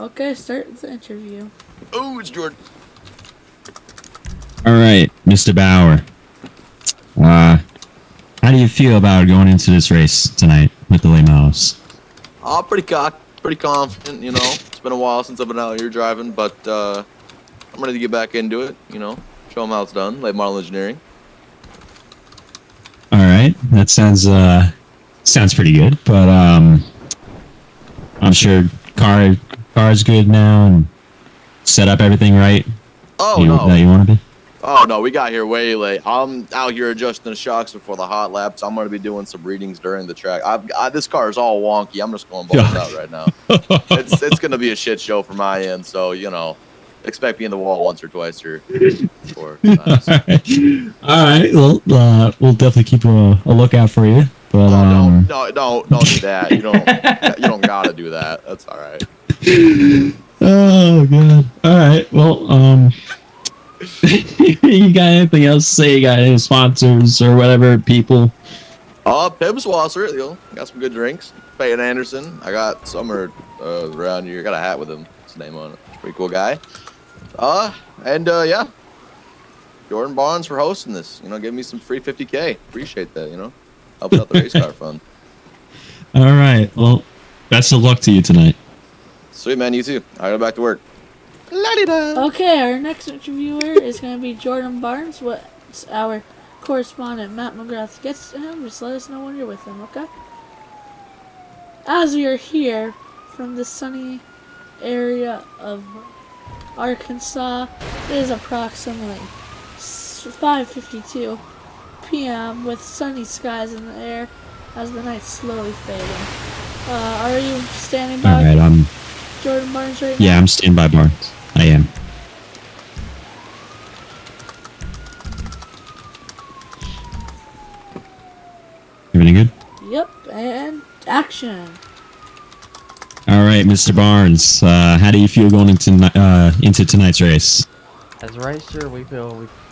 Okay, start the interview. Oh, it's Jordan. All right, Mr. Bauer. Uh, how do you feel about going into this race tonight with the late models? Oh, pretty cock, pretty confident. You know, it's been a while since I've been out here driving, but uh, I'm ready to get back into it. You know, show them how it's done. Late model engineering. All right, that sounds uh sounds pretty good, but um, I'm sure car car's good now and set up everything right. Oh you, no. that you want to be. Oh no, we got here way late. I'm out here adjusting the shocks before the hot laps. I'm gonna be doing some readings during the track. I've I, this car is all wonky. I'm just going balls out right now. It's it's gonna be a shit show for my end. So you know, expect me in the wall once or twice or four times. All right. All right. Well, uh, we'll definitely keep a, a lookout for you. But Oh, um, no, no, don't don't do that. You don't you don't gotta do that. That's all right. oh god. All right. Well, um, you got anything else to say? You got any sponsors or whatever people? Uh, Pisswasser, you know, got some good drinks. Peyton Anderson, I got Summer uh, around here. Got a hat with him, his name on it. Pretty cool guy. Uh, and uh, yeah, Jordan Barnes for hosting this. You know, give me some free 50k. Appreciate that. You know, help out the race car fund. All right. Well, best of luck to you tonight. Sweet man, you too. I go back to work. La-di-da. Okay, our next interviewer is going to be Jordan Barnes. What's our correspondent Matt McGrath gets to him, just let us know when you're with him, okay? As we are here from the sunny area of Arkansas, it is approximately 5:52 p.m. with sunny skies in the air as the night's slowly fading. Uh, are you standing by right. I'm. Jordan Barnes right now? Yeah, I'm standing by Barnes. I am. Everything good? Yep, and action. All right, Mr. Barnes. Uh, how do you feel going into uh, into tonight's race? As a racer, we feel we confident,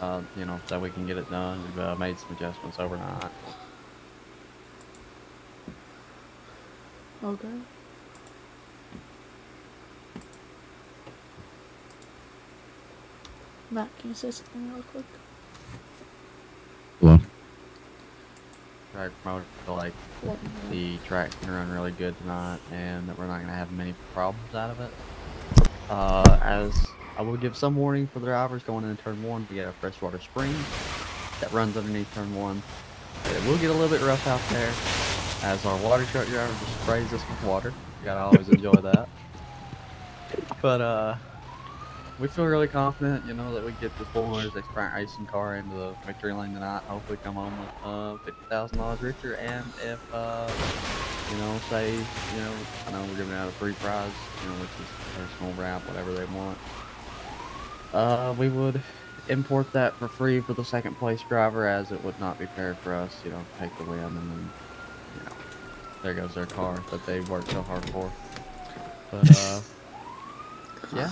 uh, you know, that we can get it done. We've uh, made some adjustments overnight. Okay. Matt, can you say something real quick? Hello. Track promoter feel like What- the track can run really good tonight, and that we're not gonna have many problems out of it. Uh, as I will give some warning for the drivers going into turn one, we get a freshwater spring that runs underneath turn one. It will get a little bit rough out there, as our water truck driver just sprays us with water. You gotta always enjoy that. But uh, we feel really confident, you know, that we get this Bullhunters X Sprint racing car into the victory lane tonight. Hopefully, come home with uh, fifty thousand dollars richer. And if uh, you know, say, you know, I know we're giving out a free prize, you know, which is personal wrap, whatever they want. Uh, we would import that for free for the second place driver, as it would not be fair for us, you know, take the win and then, you know, there goes their car that they worked so hard for. But uh, yeah.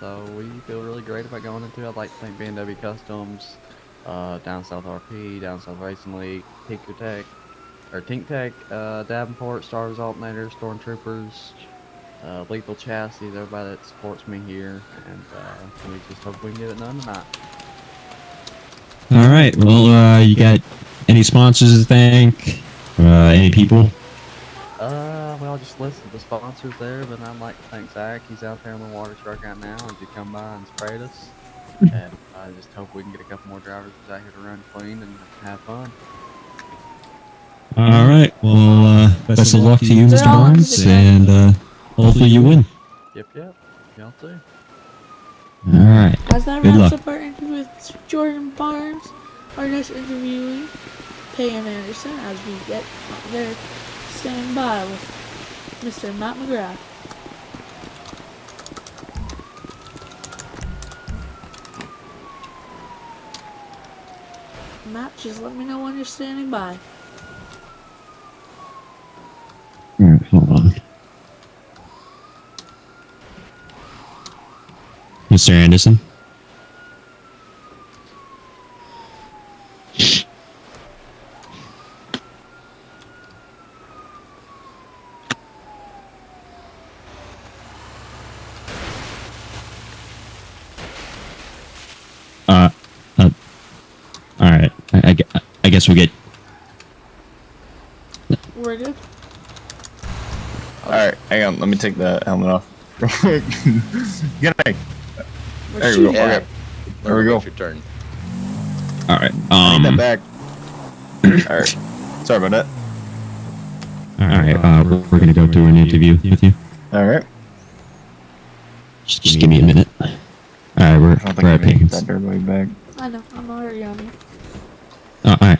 So we feel really great about going into it. I'd like to thank BMW Customs, uh, Down South RP, Down South Racing League, Tinker Tech, or Tink Tech, uh, Davenport, Star Wars Alternator, Stormtroopers, uh, Lethal Chassis, everybody that supports me here, and uh, we just hope we can get it done tonight. All right. Well, uh, you got any sponsors to thank? Uh, any people? Uh, well, just listed the sponsors there, but I'd like to thank Zach. He's out there on the water truck right now, and he come by and sprayed us. and I just hope we can get a couple more drivers out here to run clean and have fun. All right. Well, uh, best, of luck to you, Mr. Barnes, and uh, hopefully you win. Yep, yep. Y'all too. All right. As that Good wraps luck. up our interview with Jordan Barnes, our next interviewee, Peyton Anderson, as we get there standing by with Mr. Matt McGrath. Matt, just let me know when you're standing by. Mr. Anderson? Uh, uh, all right. I, guess we're good. We're good. All right, hang on. Let me take the helmet off. Good night. We're There we go. Yeah. Okay. There we go. Your turn. All right. Take Um. that back. All right. Sorry about that. All right. Uh, we're, we're gonna go through an interview with you. All right. Just, just give me a minute. All right. We're I don't we're I at can get Peyton's. that dirty. I know. I'm already on you. Oh, all right.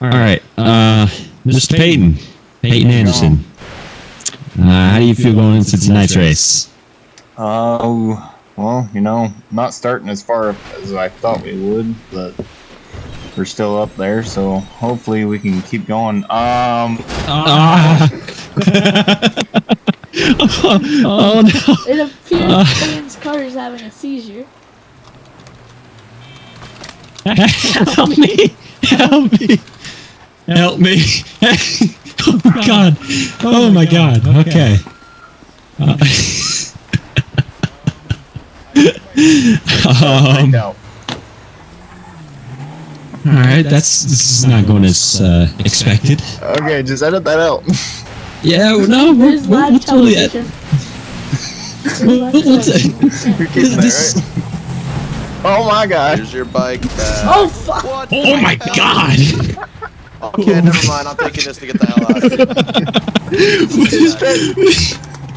All right. Uh, Mr. Peyton. Peyton Anderson. Uh, how do you feel going into tonight's race? Oh, well, you know, not starting as far as I thought we would, but we're still up there, so hopefully we can keep going. Um, Ah. oh no! It appears Uh. Payne's car is having a seizure. Help me! Help me! Help me! oh God! Oh my God! Okay. Uh, um, no. all right, that's this is not going as uh, expected. Okay, just edit that out. Yeah, no, we're, There's we'll, live we'll totally. television. There's We'll, we'll, we'll television. ta- You're kidding this- right? Oh my god. Here's your bike back. Oh fuck! What? oh my God! Okay, never mind. I'm taking this to get the hell out of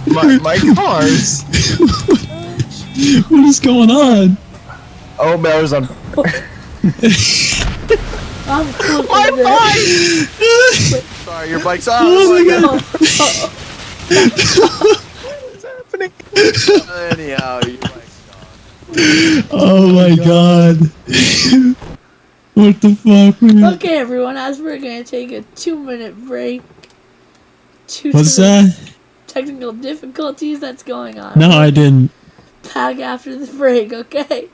here. My, my cars. what is going on? Oh, Bowers on. I'm cool My with bike! Sorry, your bike's off. Oh my God! What's happening? Anyhow, your bike's gone. Oh my God! what the fuck? man? Okay, everyone, as we're gonna take a two-minute break. Due What's that? Technical difficulties that's going on. No, I didn't. Back after the break, okay?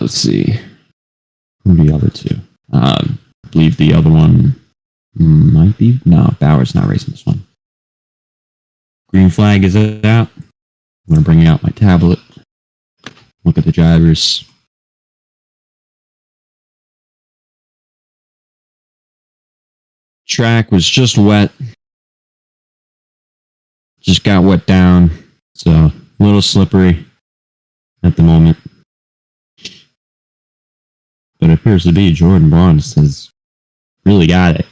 Let's see. Who are the other two? Uh, I believe the other one might be. No, Bauer's not racing this one. Green flag is out. I'm gonna bring out my tablet. Look at the drivers. Track was just wet. Just got wet down. So a little slippery at the moment. It appears to be Jordan Barnes has really got it.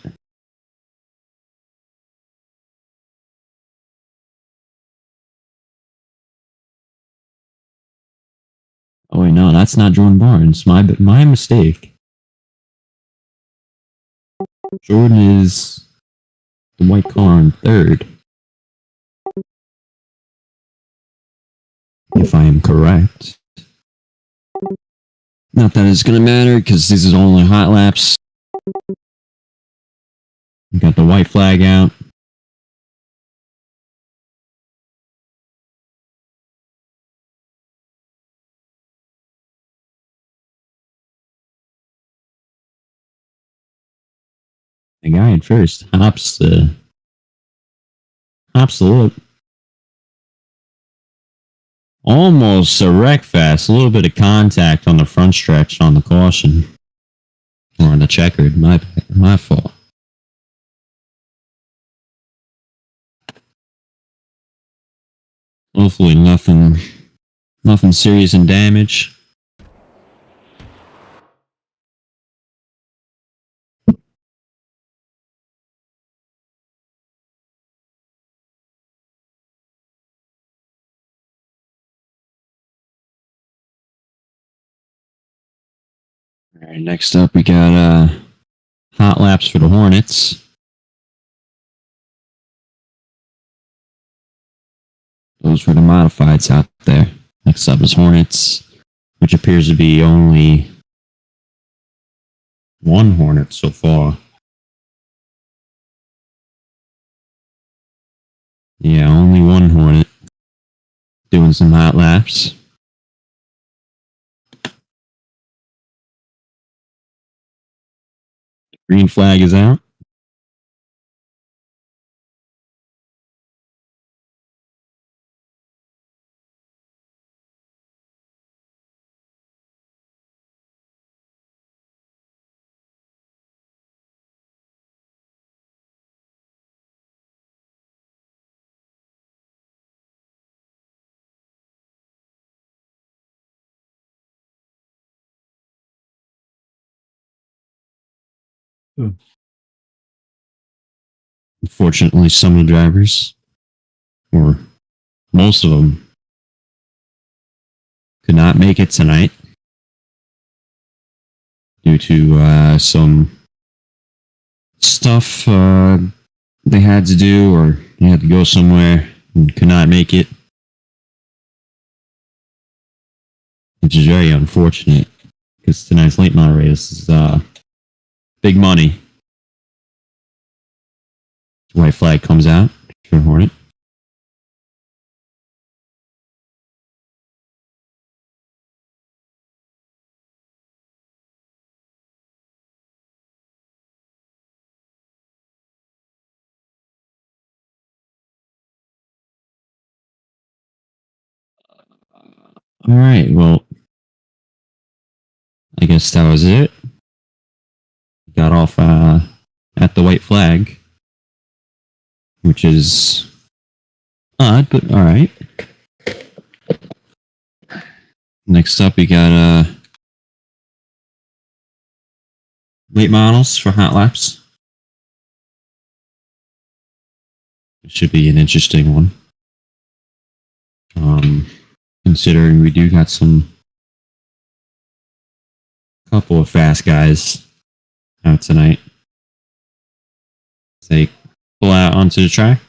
Oh wait, no, that's not Jordan Barnes. My my mistake. Jordan is the white car in third. If I am correct. Not that it's gonna matter because this is only hot laps. Got the white flag out. The guy at first hops the hops the. Almost a wreck fast. A little bit of contact on the front stretch on the caution. Or on the checkered. My my fault. Hopefully nothing nothing serious and damage. Right, next up we got uh hot laps for the Hornets. Those were the modifieds out there. Next up is Hornets, which appears to be only one Hornet so far. Yeah, only one Hornet doing some hot laps. Green flag is out. Unfortunately, some of the drivers, or most of them, could not make it tonight due to uh, some stuff uh, they had to do or they had to go somewhere and could not make it. Which is very unfortunate because tonight's late model race is uh, big money. White flag comes out. Sure, Hornet. All right. Well, I guess that was it. Got off uh, at the white flag, which is odd, but all right. Next up, we got uh, late models for hot laps. It should be an interesting one. Um, considering we do got some couple of fast guys out tonight. They pull out onto the track.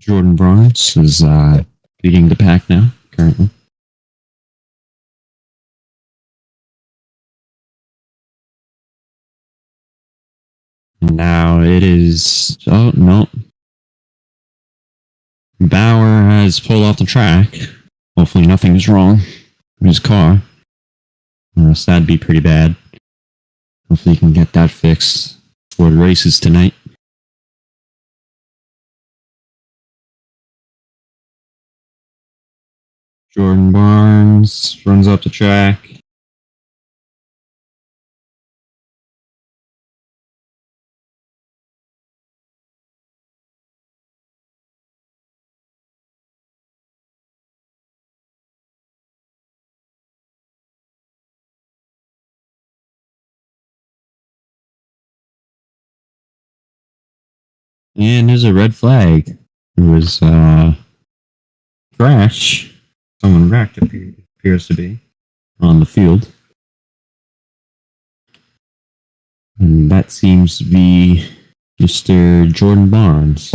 Jordan Barnes is uh, leading the pack now, currently. Now it is. Oh, no. Bauer has pulled off the track. Hopefully, nothing is wrong with his car. Or else that'd be pretty bad. Hopefully, he can get that fixed for the races tonight. Jordan Barnes runs up the track. And there's a red flag. It was uh crash. Someone wrecked appear- appears to be on the field. And that seems to be Mr. Jordan Barnes.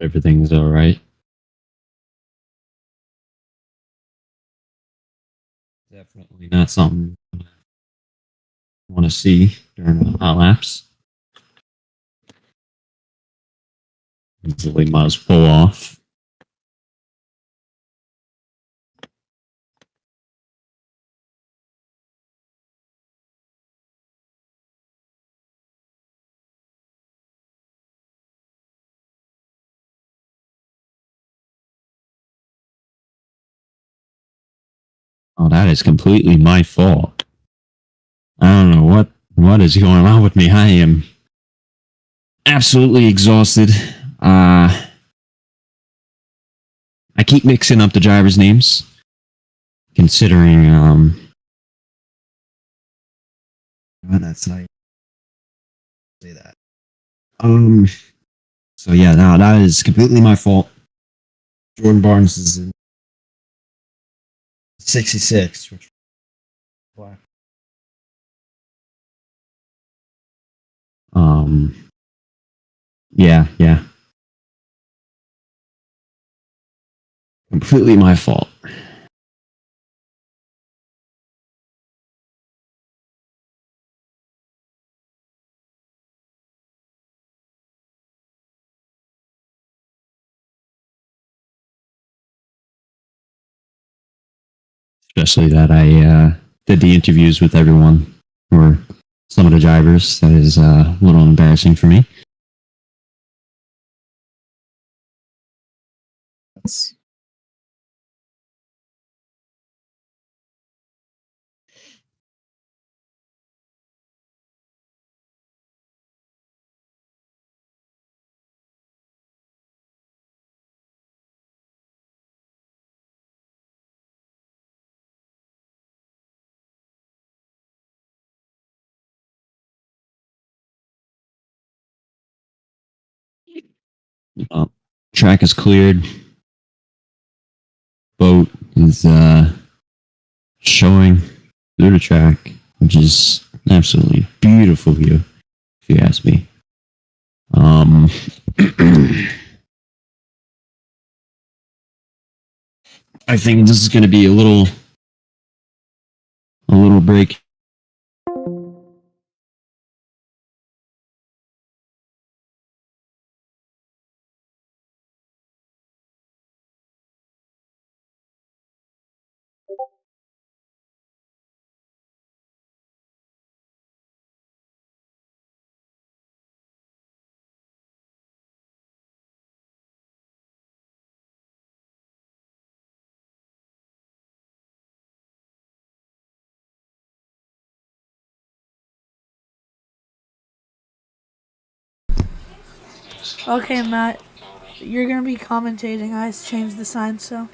Everything's alright. Definitely not something I want to see during a hot laps. Easily might as pull off. Oh, that is completely my fault. I don't know what what is going on with me. I am absolutely exhausted. Uh I keep mixing up the drivers' names, considering um. Oh, that's not say that. Um. So yeah, no, that is completely my fault. Jordan Barnes is in 66. Which black. Um. Yeah, yeah. Completely my fault. Especially that I uh, did the interviews with everyone, or some of the drivers. That is uh, a little embarrassing for me. Uh, track is cleared. Boat is uh, showing through the track, which is absolutely beautiful view, if you ask me. Um, I think this is going to be a little, a little break Okay, Matt, you're gonna be commentating. I changed the sign, so.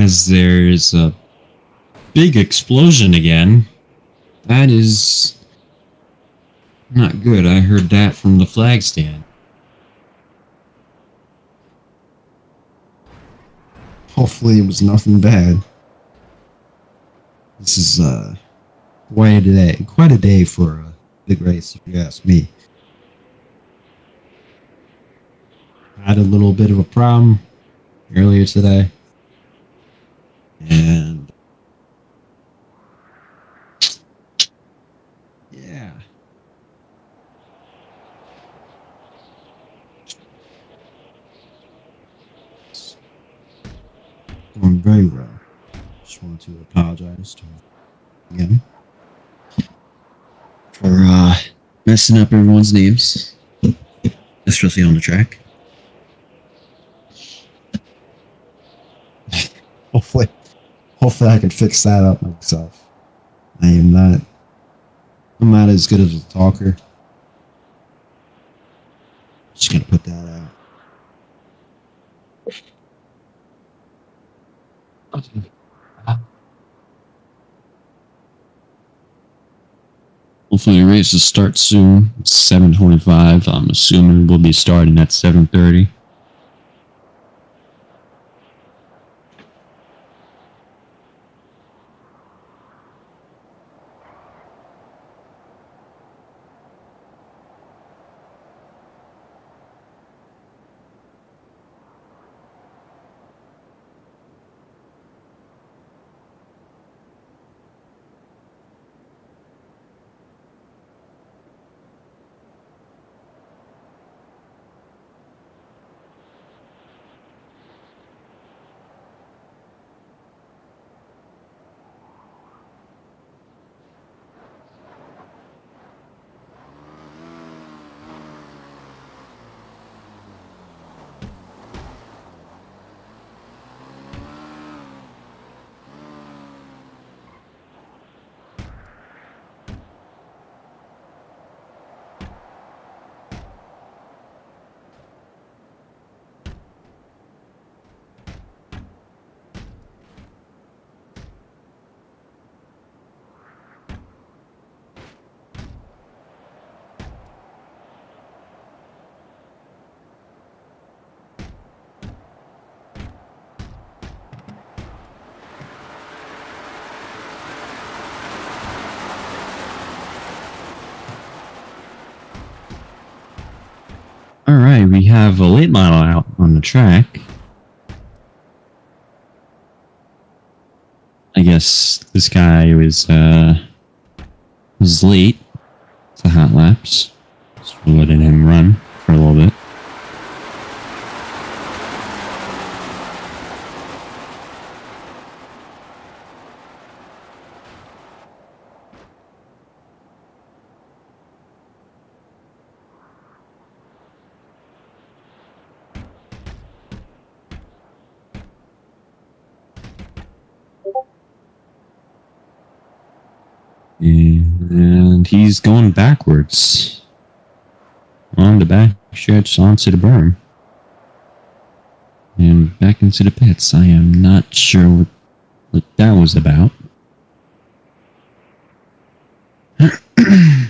As there's a big explosion again. That is not good. I heard that from the flag stand. Hopefully, it was nothing bad. This is uh, quite a day. Quite a day for a big race, if you ask me. Had a little bit of a problem earlier today, and yeah. Doing very well. Just want to apologize to again for uh, messing up everyone's names, especially on the track. hopefully, hopefully I can fix that up myself. I am not. I'm not as good as a talker. Just gonna put that out. Hopefully races start soon. It's 725. I'm assuming we'll be starting at 730. Track. I guess this guy was uh was late to hot laps. So we're letting him run for a little bit. And he's going backwards. On the back stretch onto the berm. And back into the pits. I am not sure what, what that was about.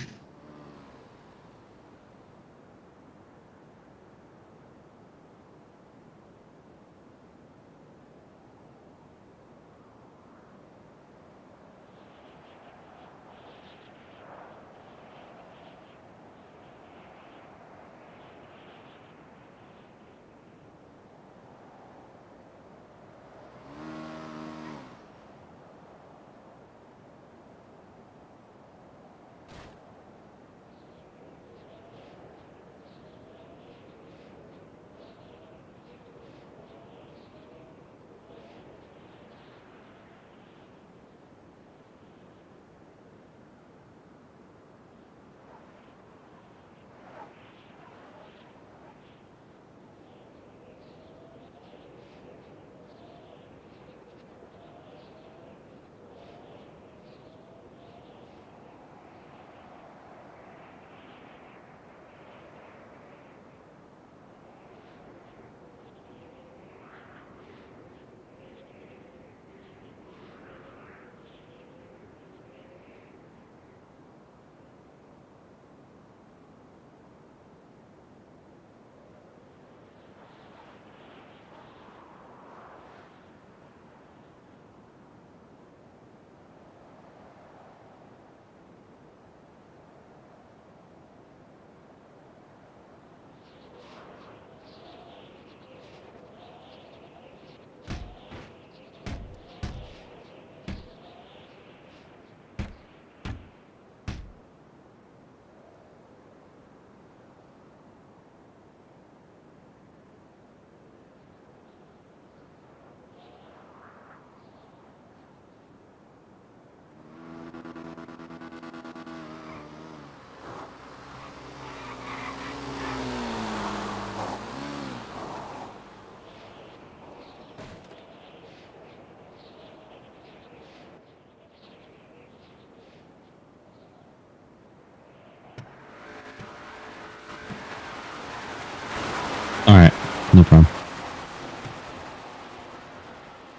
no problem.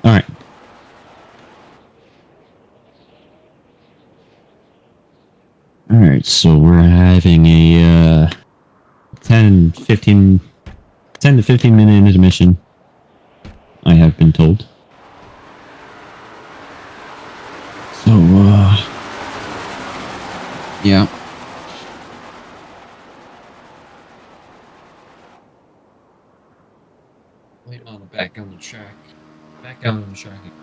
Alright. Alright, so we're having a uh, 10, 15, 10 to 15 minute intermission. I have been told. So, uh, yeah. Late model back on the track. Back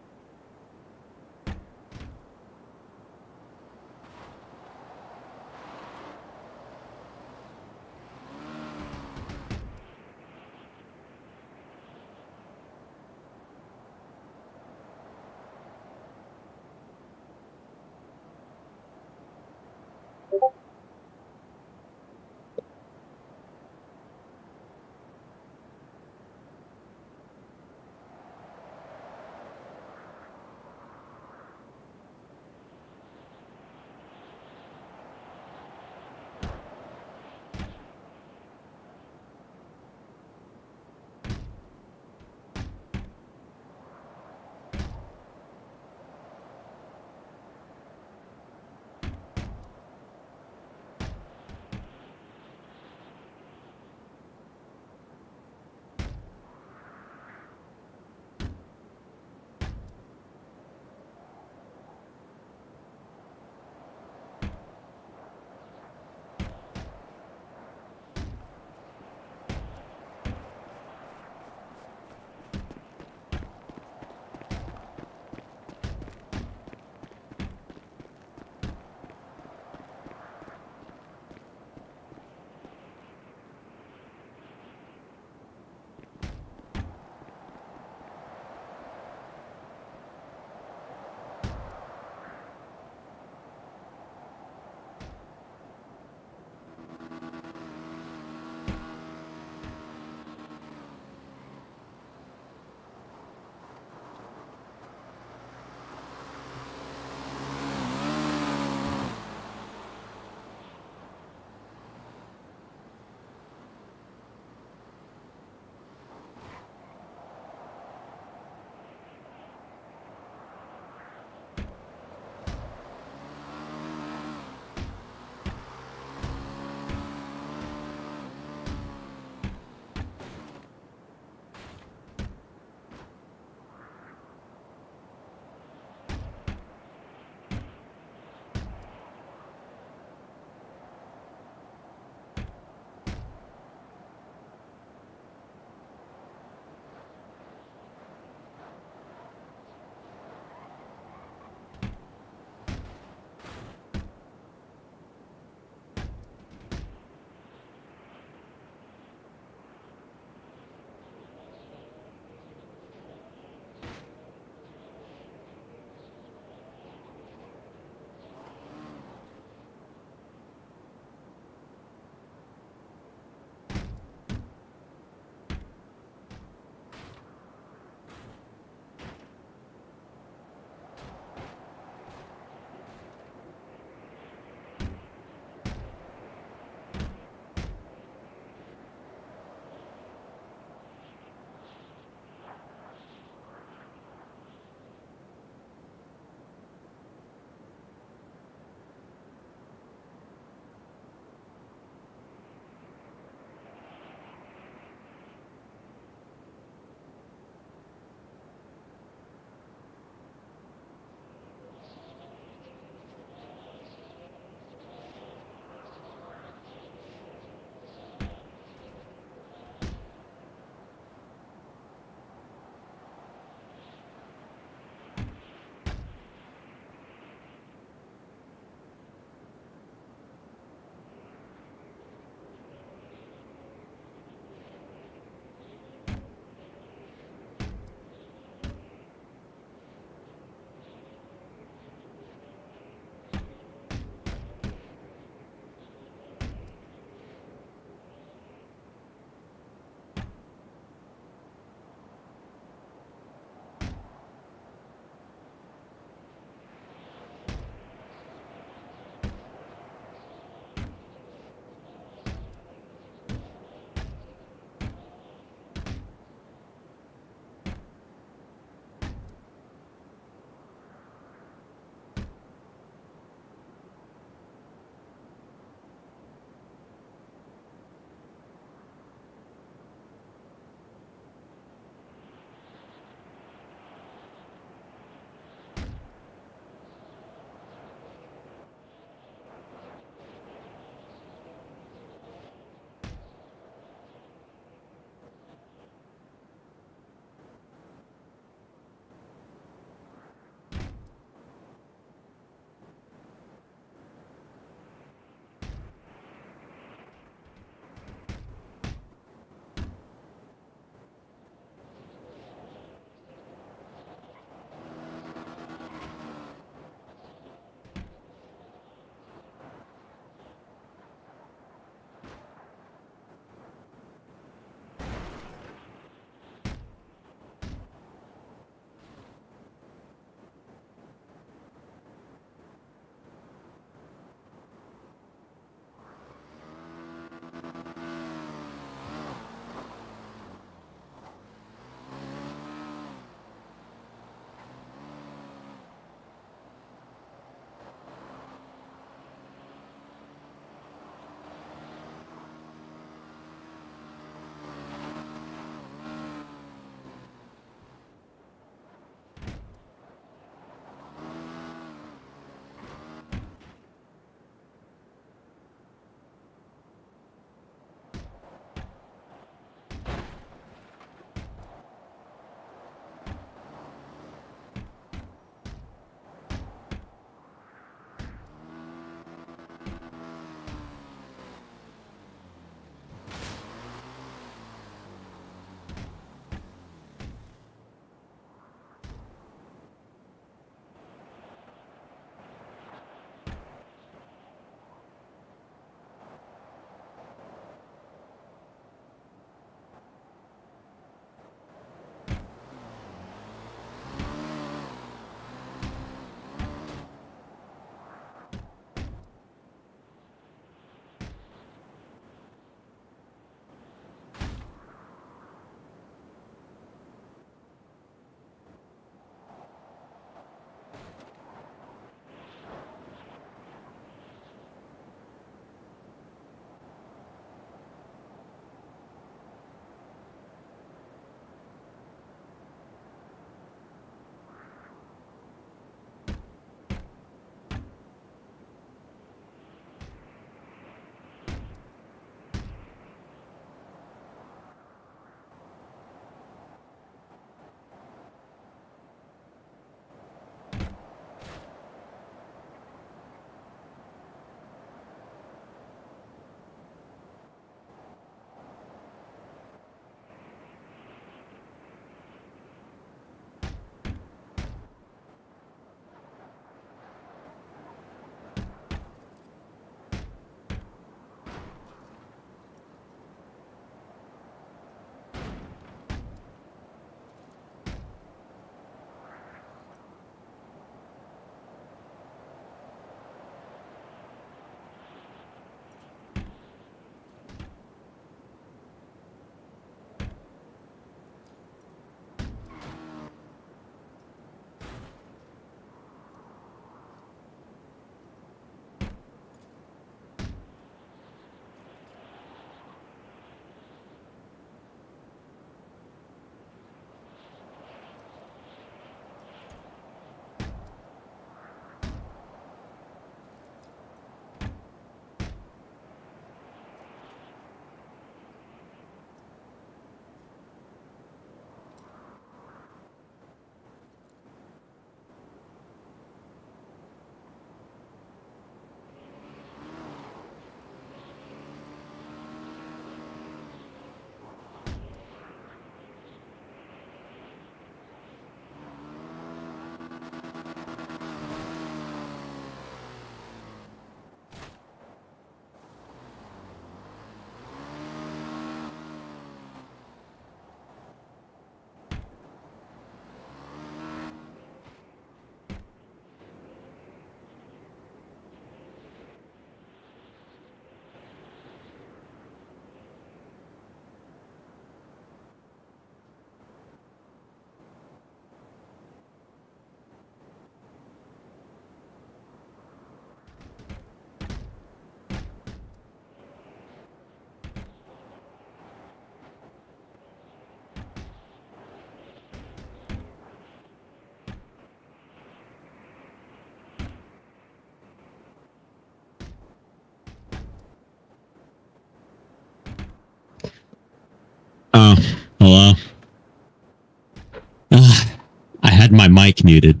muted.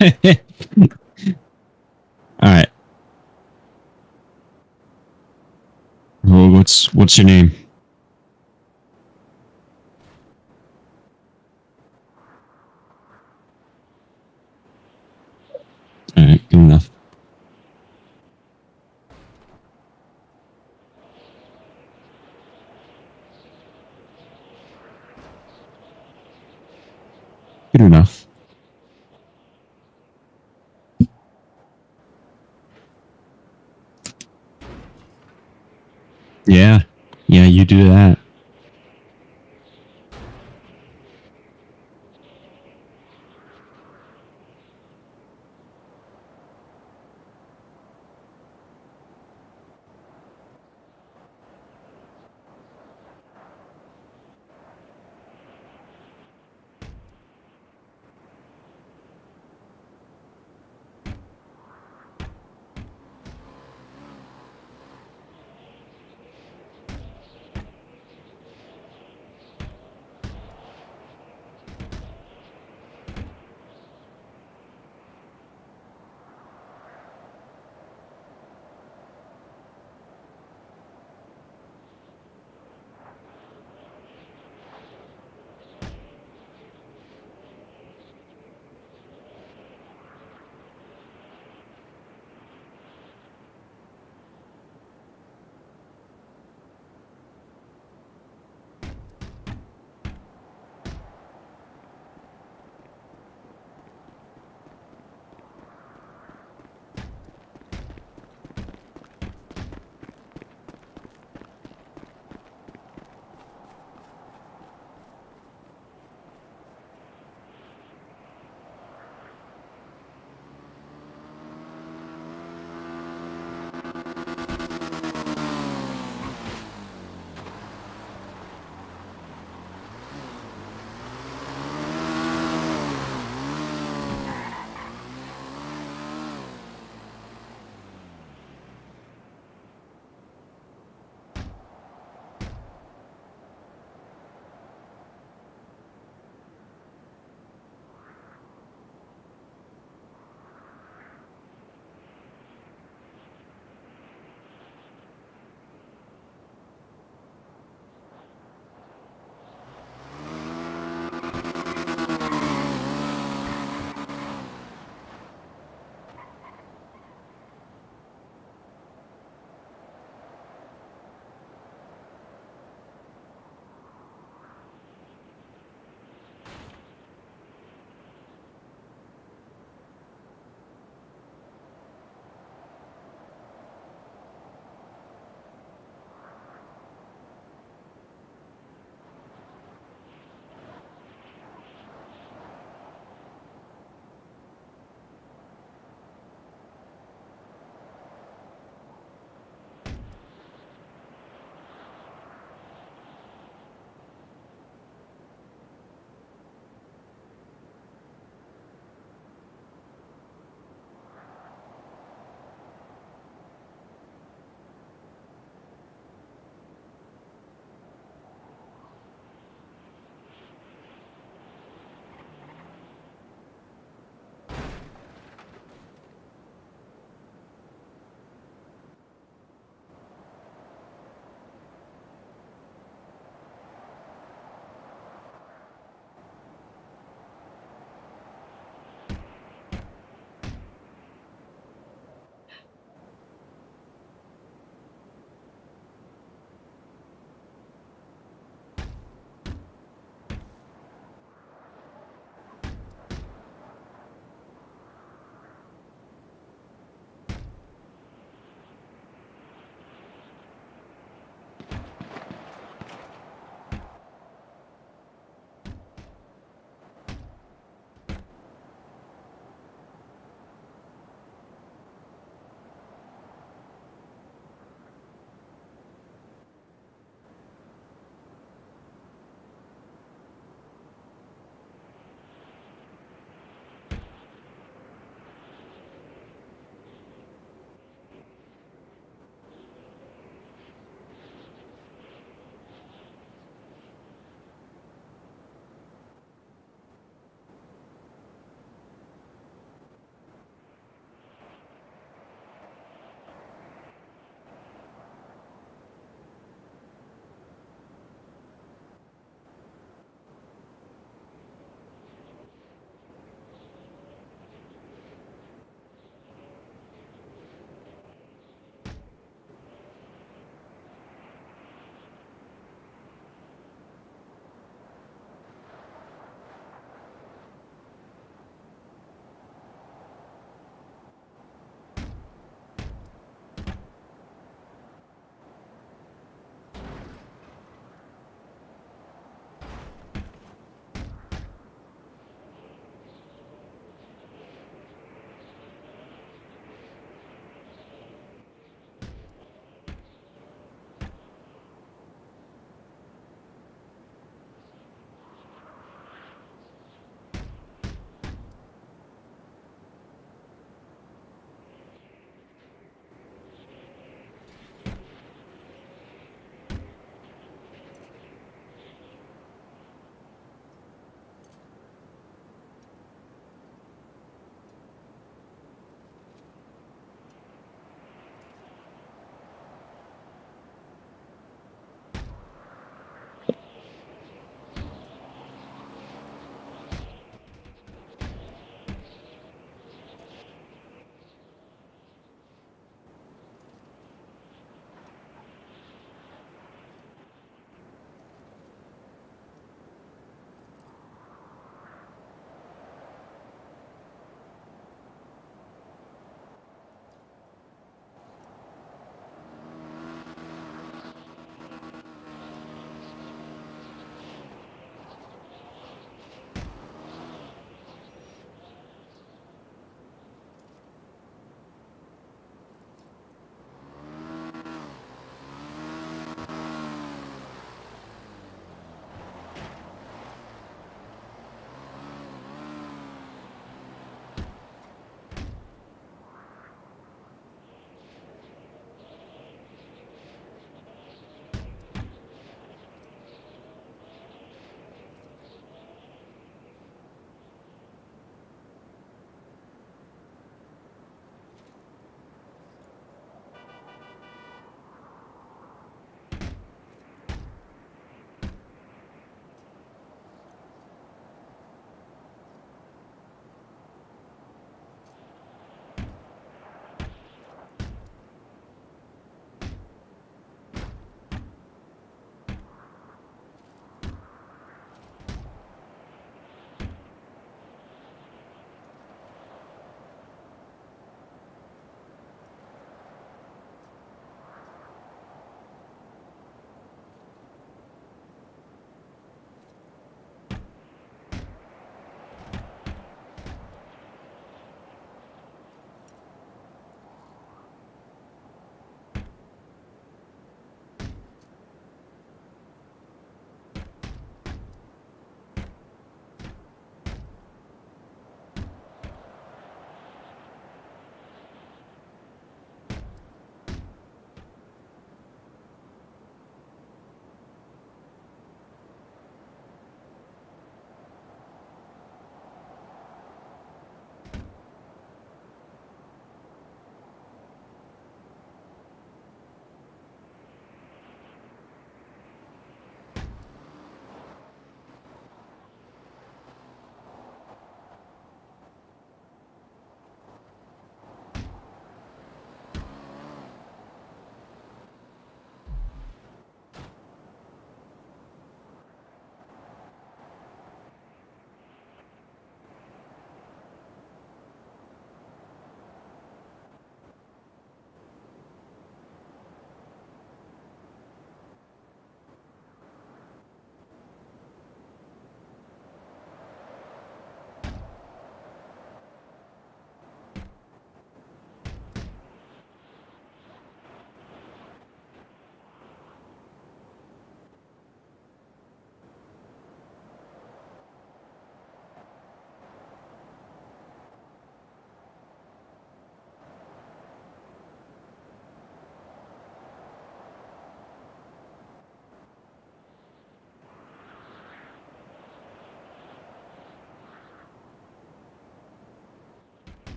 All right. Oh, what's what's your name?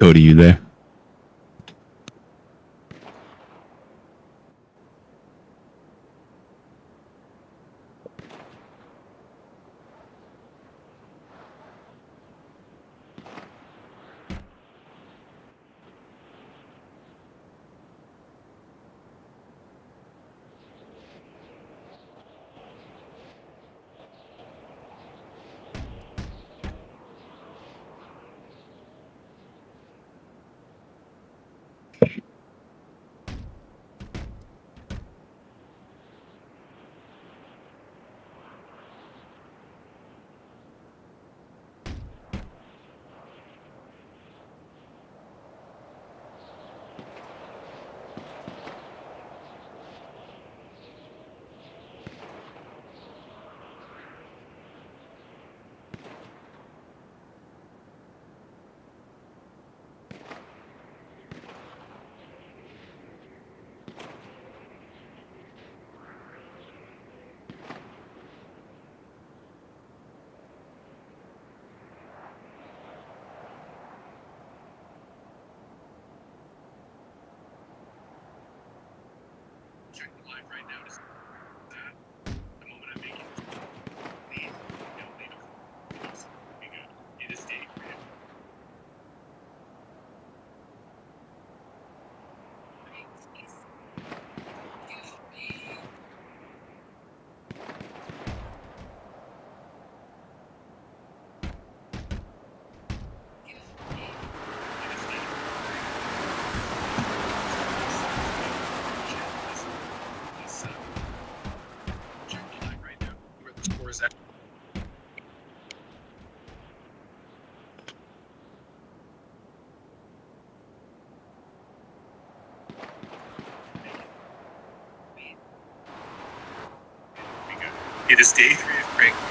Cody, you there? It is day three of break. It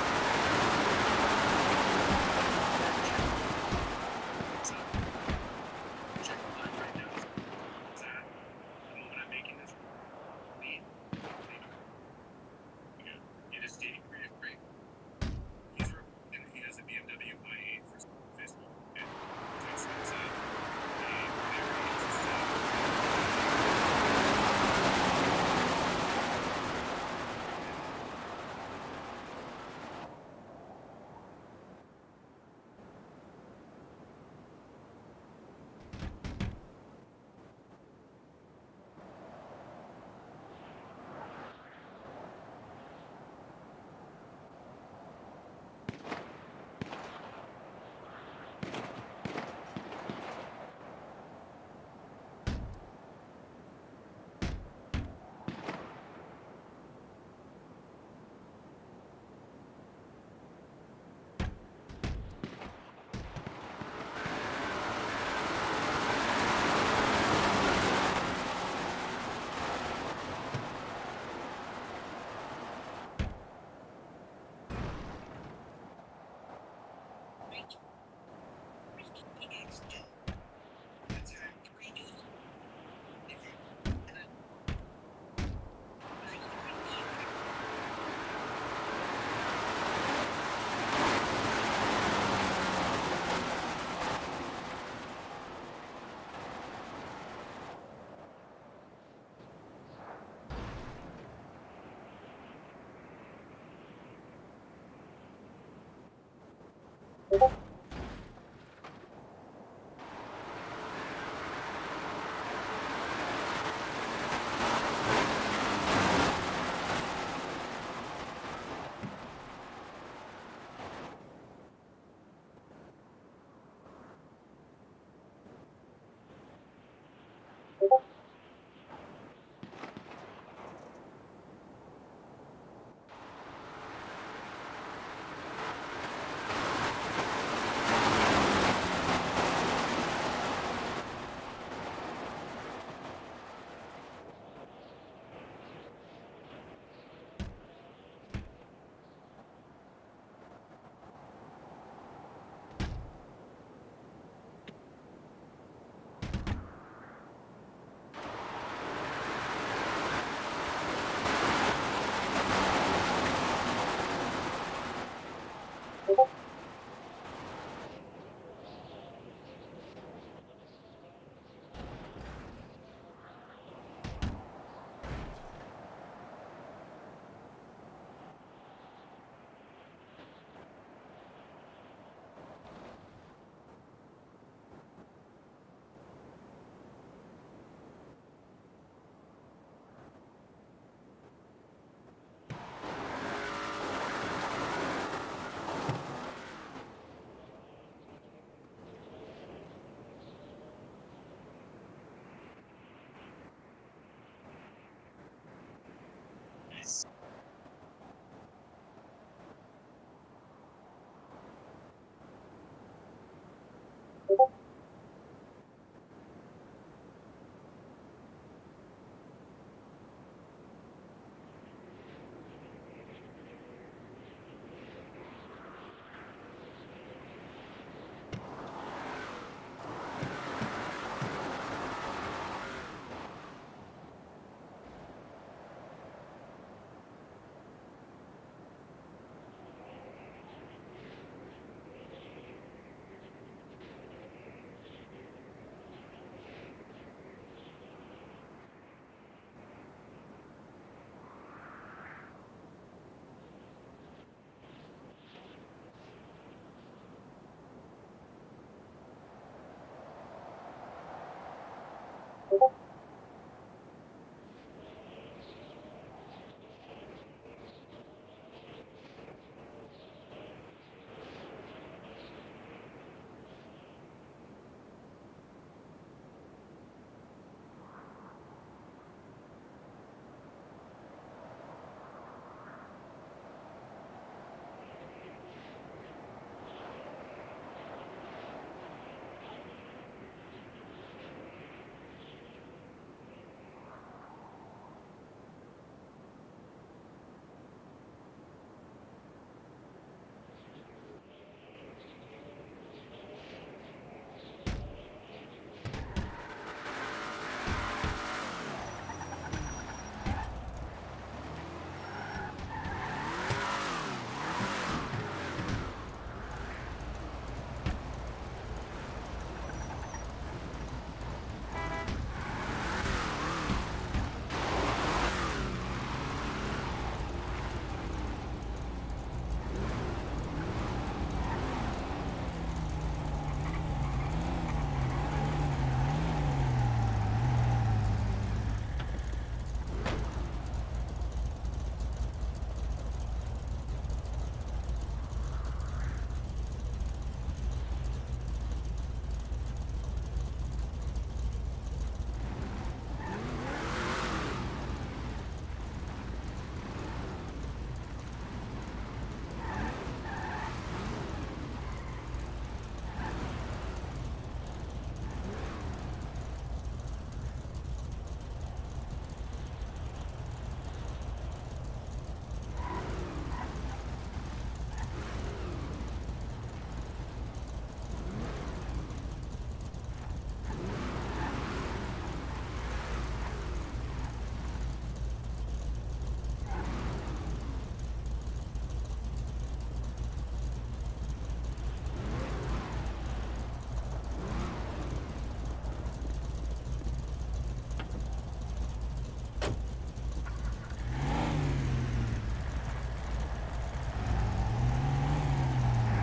you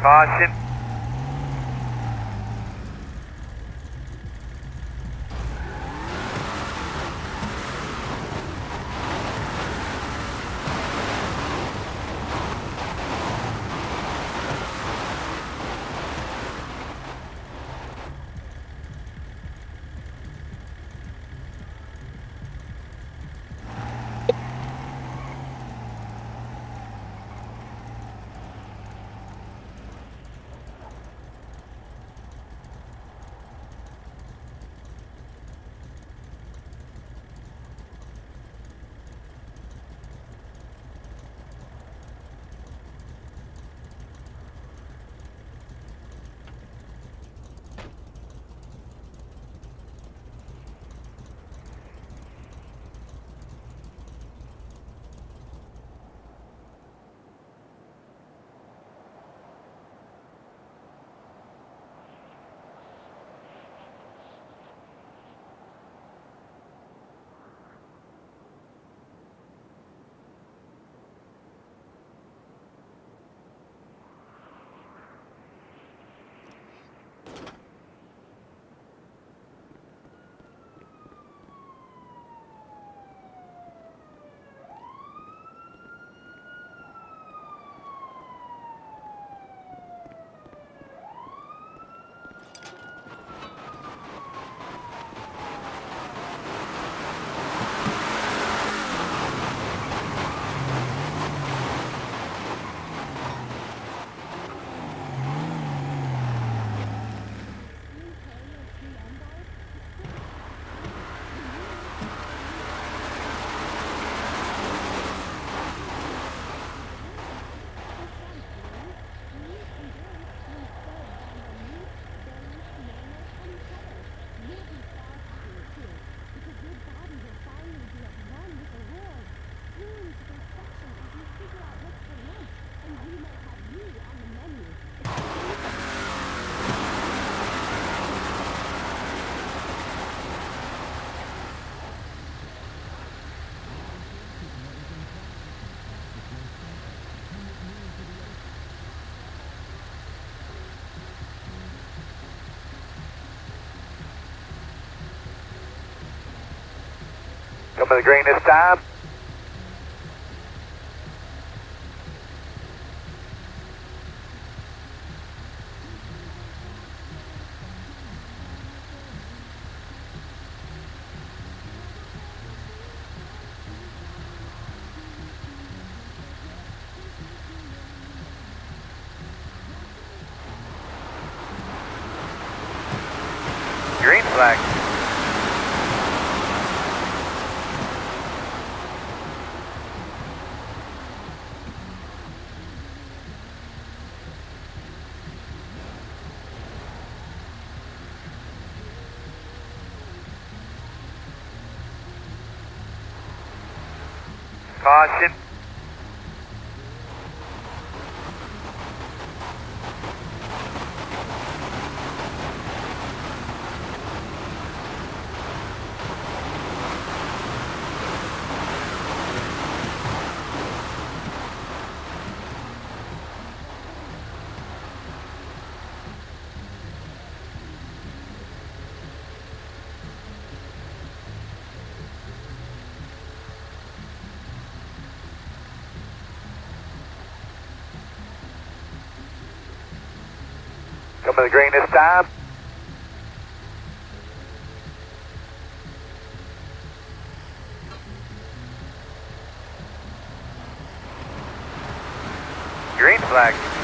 Caution. To the green this time. Green flag. Caution. The green this time. Green flag.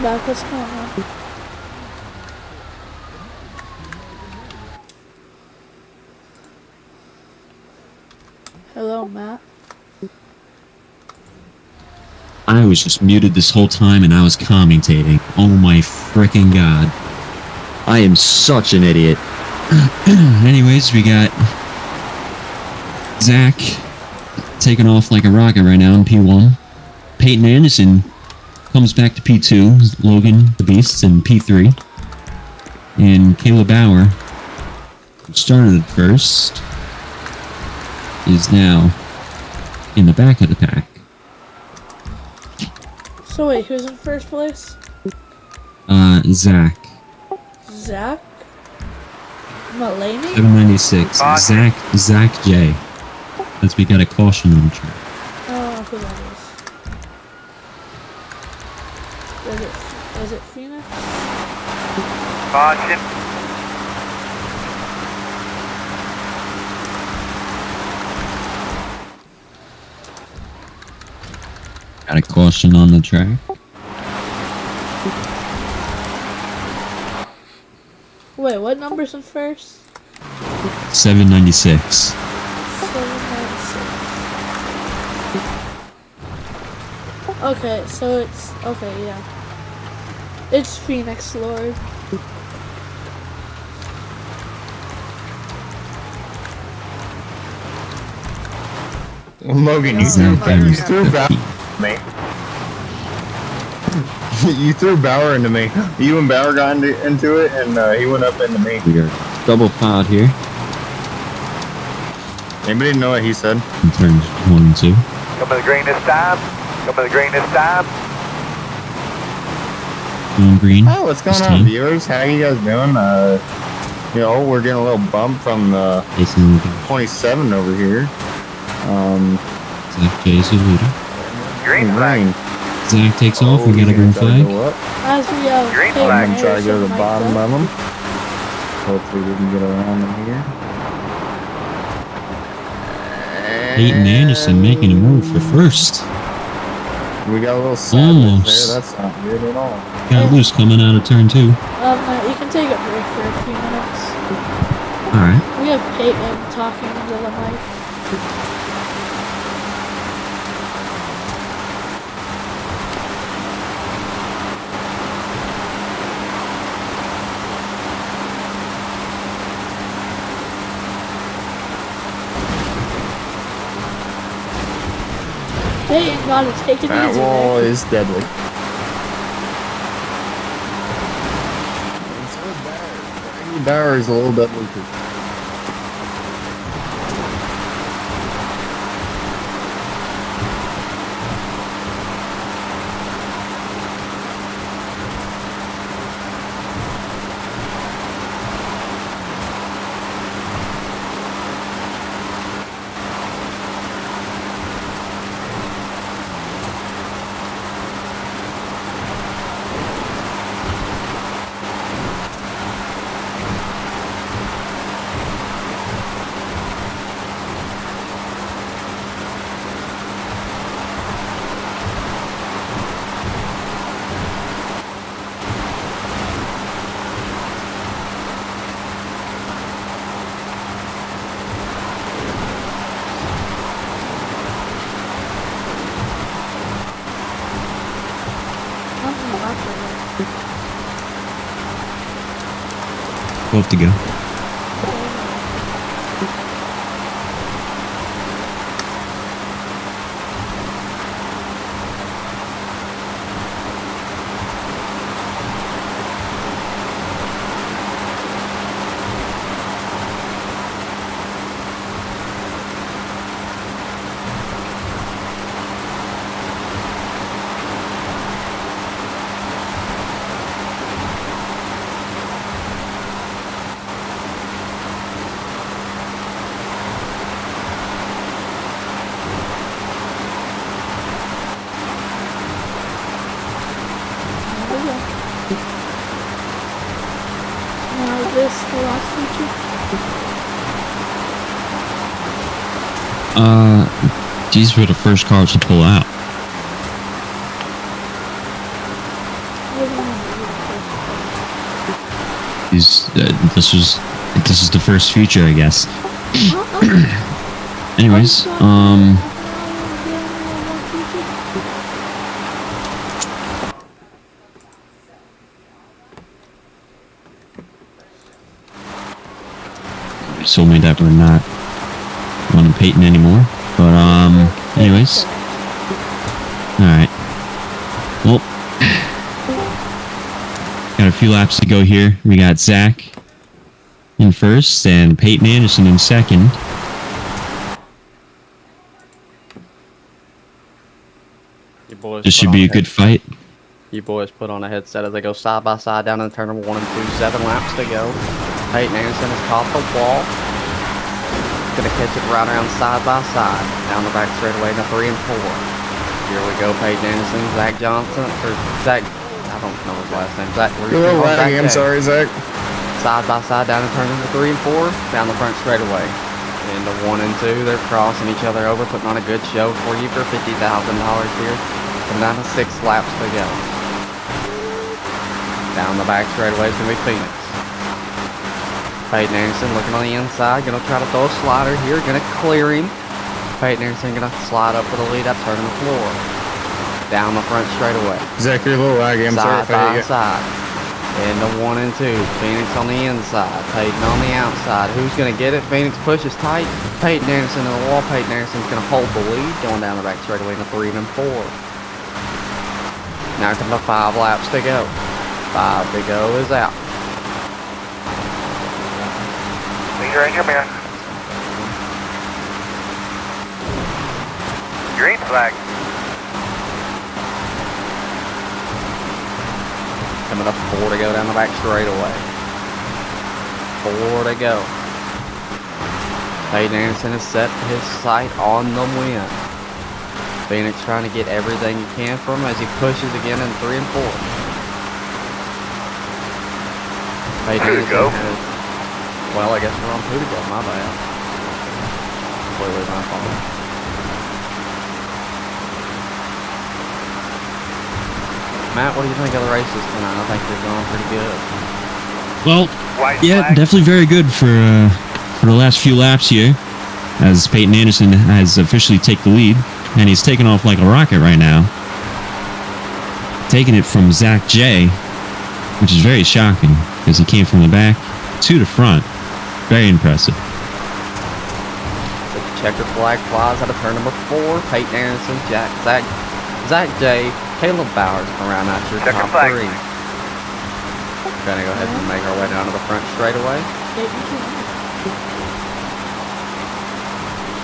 I'm back. What's going on? Hello, Matt. I was just muted this whole time and I was commentating. Oh my freaking god. I am such an idiot. Anyways, we got Zach taking off like a rocket right now in P1. Peyton Anderson comes back to P2. Logan the Beasts in P3. And Caleb Bauer, who started first, is now in the back of the pack. So wait, who's in first place? Uh, Zach. Zach? Mulaney? 796. Zach Zach J. As we got a caution on the track. Phoenix? Caution. Got a caution on the track. Wait, what number's in first? 796. 796. Okay, so it's. Okay, yeah. It's Phoenix Lord. Logan, you, Zach you threw Bauer me. you threw Bauer into me. You and Bauer got into, into it, and uh, he went up into me. We are double filed here Anybody know what he said? in turns one and two. Coming to the green this time. Come to the green this time. Going green. Oh, what's going on, viewers? How you guys doing? Uh, you know, we're getting a little bump from the Facing 27 over here. Um, Zach J is the leader. Green flag. Zach takes off. Oh, We got a green gonna try to flag. go. As we have Green flag. I'm gonna try to go to the bottom of them. Hopefully we can get around them here. Peyton Anderson making a move for first. We got a little sadness Almost. there. That's not good at all. Got loose coming out of turn two. Um, Matt, you can take a break for a few minutes. Alright. We have Peyton talking into the mic. Peyton gotta take That wall man. is deadly. Bauer is a little deadly too. 12 to These were the first cars to pull out. These, uh, this was, this is the first feature, I guess. Anyways, um. so made that we're not on Peyton anymore. Anyways, all right. Well, got a few laps to go here. We got Zach in first and Peyton Anderson in second. This should be a good fight. You boys put on a headset as they go side by side down in the turn number one and two. Seven laps to go. Peyton Anderson has caught the wall. Gonna catch it right around side by side. Down the back straightaway to three and four. Here we go, Peyton Anderson, Zach Johnson, or Zach, I don't know his last name. Zach, we're You're a little going back laggy. I'm sorry, Zach. Side by side down and turn into three and four. Down the front straightaway. Into one and two, they're crossing each other over, putting on a good show for you for $50,000 here. Coming down to six laps to go. Down the back straightaway is going to be Phoenix. Peyton Anderson looking on the inside, to try to throw a slider here, going to clear him. Peyton Anderson to slide up for the lead up, turning the floor. Down the front straightaway. Zach, you're a little laggy. I'm sorry side if I by side. Into one and two. Phoenix on the inside. Peyton on the outside. Who's going to get it? Phoenix pushes tight. Peyton Anderson to the wall. Peyton Anderson's going to hold the lead. Going down the back straightaway into three and four. Now come the five laps to go. Five to go is out. In your mirror. Green flag. Coming up four to go down the back straightaway. Four to go. Peyton Anderson has set his sight on the win. Phoenix trying to get everything he can from him as he pushes again in three and four. Peyton Two to Anderson go. Well, I guess we're on to go. My bad. Completely my fault. Matt, what do you think of the races tonight? I think they're going pretty good. Well, White yeah, flag. definitely very good for uh, for the last few laps here, as Peyton Anderson has officially take the lead, and he's taking off like a rocket right now, taking it from Zach J, which is very shocking because he came from the back to the front. Very impressive. The checker flag flies out of turn number four. Peyton Anderson, Jack, Zach, Zach J, Caleb Bowers around out your Checker top flag. three. We're gonna go ahead and make our way down to the front straightaway.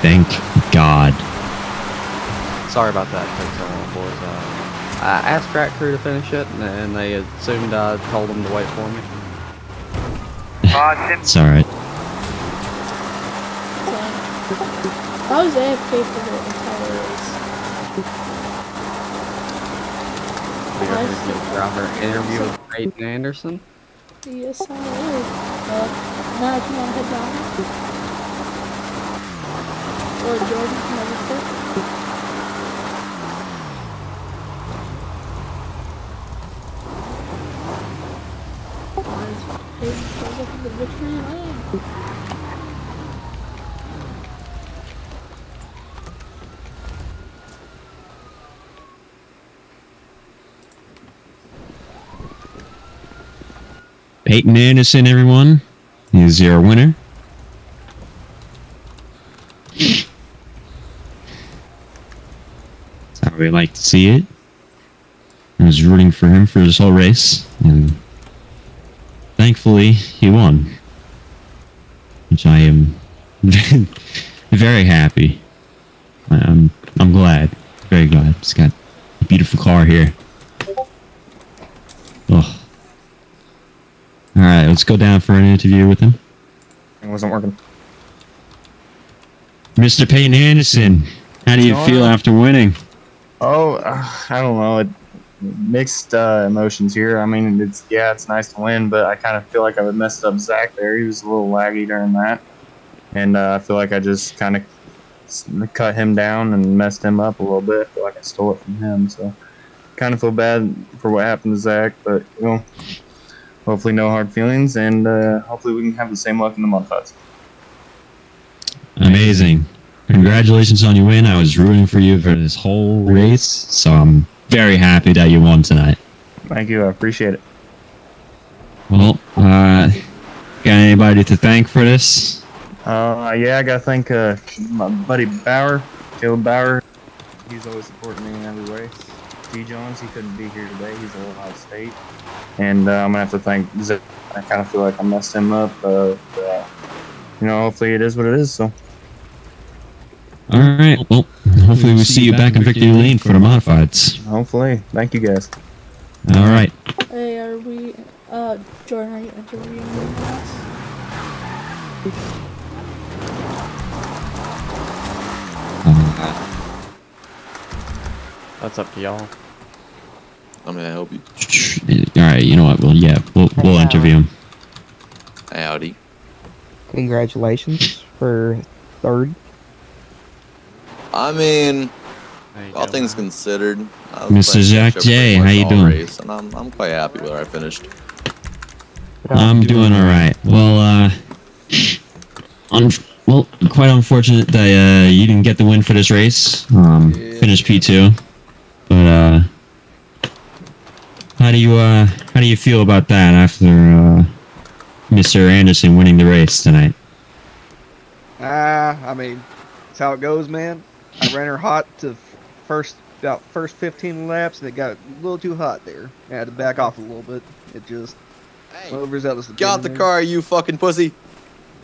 Thank God. Sorry about that, folks, uh, boys. Uh, I asked track crew to finish it, and, and they assumed I told them to wait for me. Caution. It's all right. I was AFK for the entire race. We are going to drop our interview with Anderson. Yes, I was. Uh, now if you want to head down. Or Jordan, whoever's there. As Hayden shows up in the victory lane. Peyton Anderson, everyone, is your winner. That's how we like to see it. I was rooting for him for this whole race, and thankfully he won. Which I am very happy. I'm I'm glad, very glad. It's got a beautiful car here. Oh. All right, let's go down for an interview with him. It wasn't working. Mr. Peyton Anderson, how do you feel on? after winning? Oh, uh, I don't know. It, mixed uh, emotions here. I mean, it's yeah, it's nice to win, but I kind of feel like I messed up Zach there. He was a little laggy during that, and uh, I feel like I just kind of cut him down and messed him up a little bit. I feel like I stole it from him, so kind of feel bad for what happened to Zach. But you know, hopefully no hard feelings, and uh, hopefully we can have the same luck in the modifieds. Amazing. Congratulations on your win. I was rooting for you for this whole race, so I'm very happy that you won tonight. Thank you, I appreciate it. Well, uh, got anybody to thank for this? Uh, yeah, I gotta thank uh, my buddy Bauer, Caleb Bauer. He's always supporting me in every way. T. Jones, he couldn't be here today. He's at Ohio State, and uh, I'm gonna have to thank Zip. I kind of feel like I messed him up. Uh, but, uh, you know, hopefully it is what it is. So All right. Well, hopefully we see you back in victory lane for the modifieds. hopefully, thank you guys. All right. Hey, are we, uh, Jordan, are you interviewing anyone else? Uh, That's up to y'all. I'm gonna help you. all right. You know what? Well, yeah, we'll we'll interview him. Howdy. Congratulations for third. I mean, all go, things man. considered, I was Mr. playing Jack J, how you doing? Race, and I'm, I'm quite happy with where I finished. I'm doing all right. Well, uh, un- well, quite unfortunate that uh, you didn't get the win for this race. Um, Yeah. finished P2, but uh, how do you uh, how do you feel about that after uh, Mr. Anderson winning the race tonight? Ah, I mean, that's how it goes, man. I ran her hot to first about first 15 laps, and it got a little too hot there. I had to back off a little bit. It just Hey, whatever's out is the get out the man. car, you fucking pussy.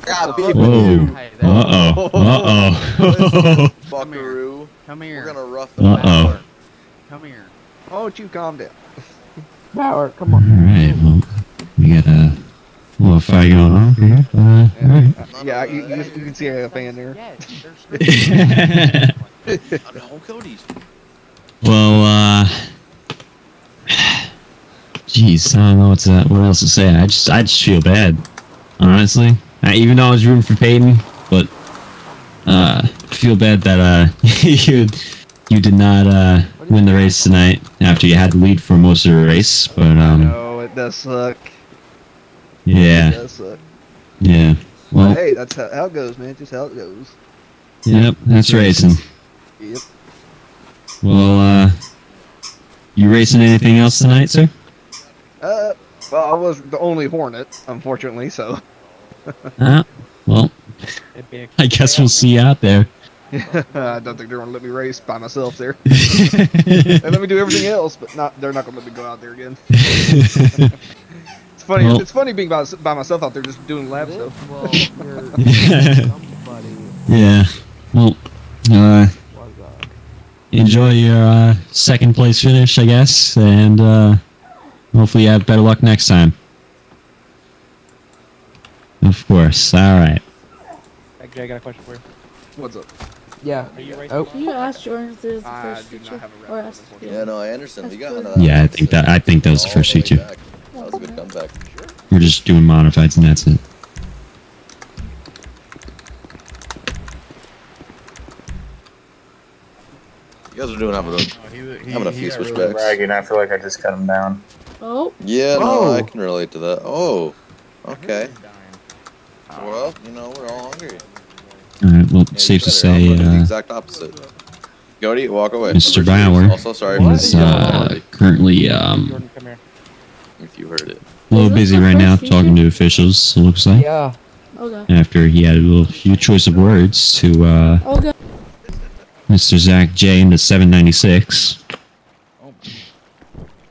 God, beef with you. Hey, Uh oh! Uh oh! Buckaroo. Come We're here. gonna rough it Uh-oh. out. Come here. Oh, don't you calm down. Bauer, come on. Alright, Well, we got a little fight going on here. Uh, all right. Uh, yeah, you, you, you can see I have a fan there. Yes, there's No, Cody's. Well, uh, jeez, I don't know what to, what else to say. I just, I just feel bad, honestly. I, even though I was rooting for Peyton, but uh, I feel bad that uh, you, you did not uh win the race tonight after you had the lead for most of the race. But um, No, it does suck. It yeah, does suck. yeah. But Well, hey, that's how, how it goes, man. Just how it goes. yep, that's racing. Yep. Well, uh, you racing anything else tonight, sir? Uh, well, I was the only Hornet, unfortunately, so. Uh, well, I guess we'll see you out there. I don't think they're gonna let me race by myself there. They let me do everything else, but not. They're not gonna let me go out there again. It's funny. Well- it's funny being by, by myself out there just doing laps though. Well, you're yeah. Well, uh, enjoy your uh, second place finish, I guess, and uh, hopefully you have better luck next time. Of course. All right. Actually, I got a question for you. What's up? Yeah. Are you racing? Oh, Can you ask Jordan if there's the first do feature? Or rap ask. Yeah, no, Anderson, we got That's into. Yeah, I think that I think that was the first way feature. back. That was a good comeback. We're just doing modifieds, and that's it. You guys are doing having a Oh, he, he, having a few got really- switchbacks. Bragging, I feel like I just cut him down. Oh, Yeah, no, Oh. I can relate to that. Oh, okay. Well, you know, we're all hungry. All right. Well, Yeah, safe to say, gonna the uh, exact opposite. Cody, walk away. Mr. Bauer six. Also, sorry is uh, currently um, Jordan, come here. if you heard it. a little busy right now first talking to officials. It looks like Yeah. okay. after he had a little few choice of words to uh, Okay. Mr. Zach J in the 796.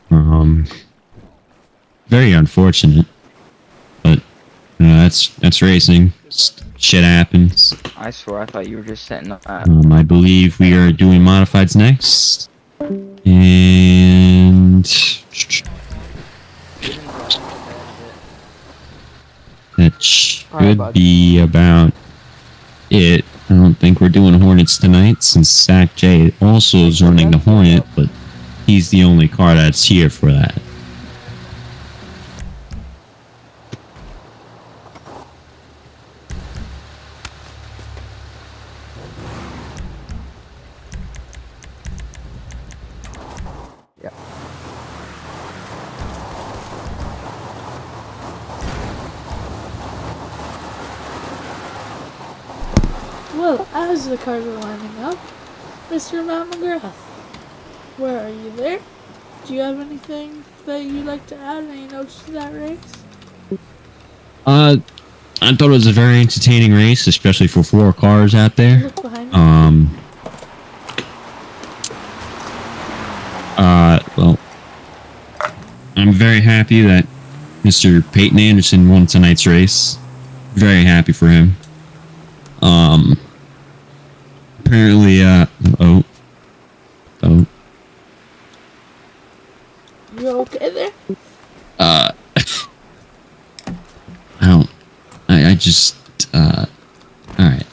Um, very unfortunate, but uh, that's that's racing. S- Shit happens. I swear I thought you were just setting up. Um, I believe we are doing modifieds next, and that should be about it. I don't think we're doing Hornets tonight since Zach J also is running the Hornet, but he's the only car that's here for that. Well, as the cars are lining up, Mr. Matt McGrath, where are you there? Do you have anything that you'd like to add? Any notes to that race? Uh, I thought it was a very entertaining race, especially for four cars out there. Look behind you. Um. Uh, well, I'm very happy that Mr. Peyton Anderson won tonight's race. Very happy for him. Um. Apparently, uh, oh, oh, You okay there? uh, I don't, I, I just, uh, alright.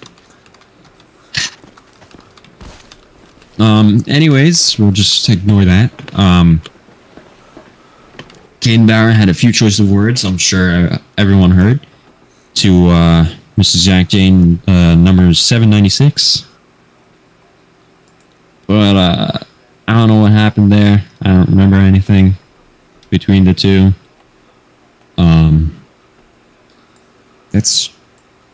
Um, anyways, we'll just ignore that. Um, Caden Bauer had a few choice of words, I'm sure everyone heard, to, uh, Mrs. Jack Jane, uh, number 796. But, uh, I don't know what happened there. I don't remember anything between the two. Um, that's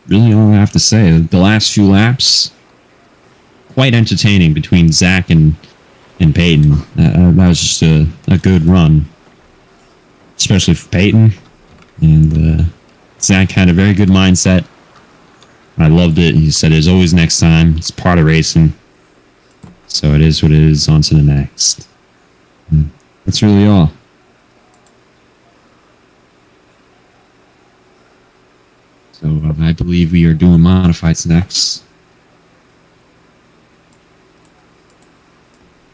really all I have to say. The last few laps, quite entertaining between Zach and and Peyton. Uh, that was just a, a good run, especially for Peyton. And uh, Zach had a very good mindset. I loved it. He said, "There's always next time. It's part of racing." So it is what it is. On to the next. That's really all. So uh, I believe we are doing modifieds next.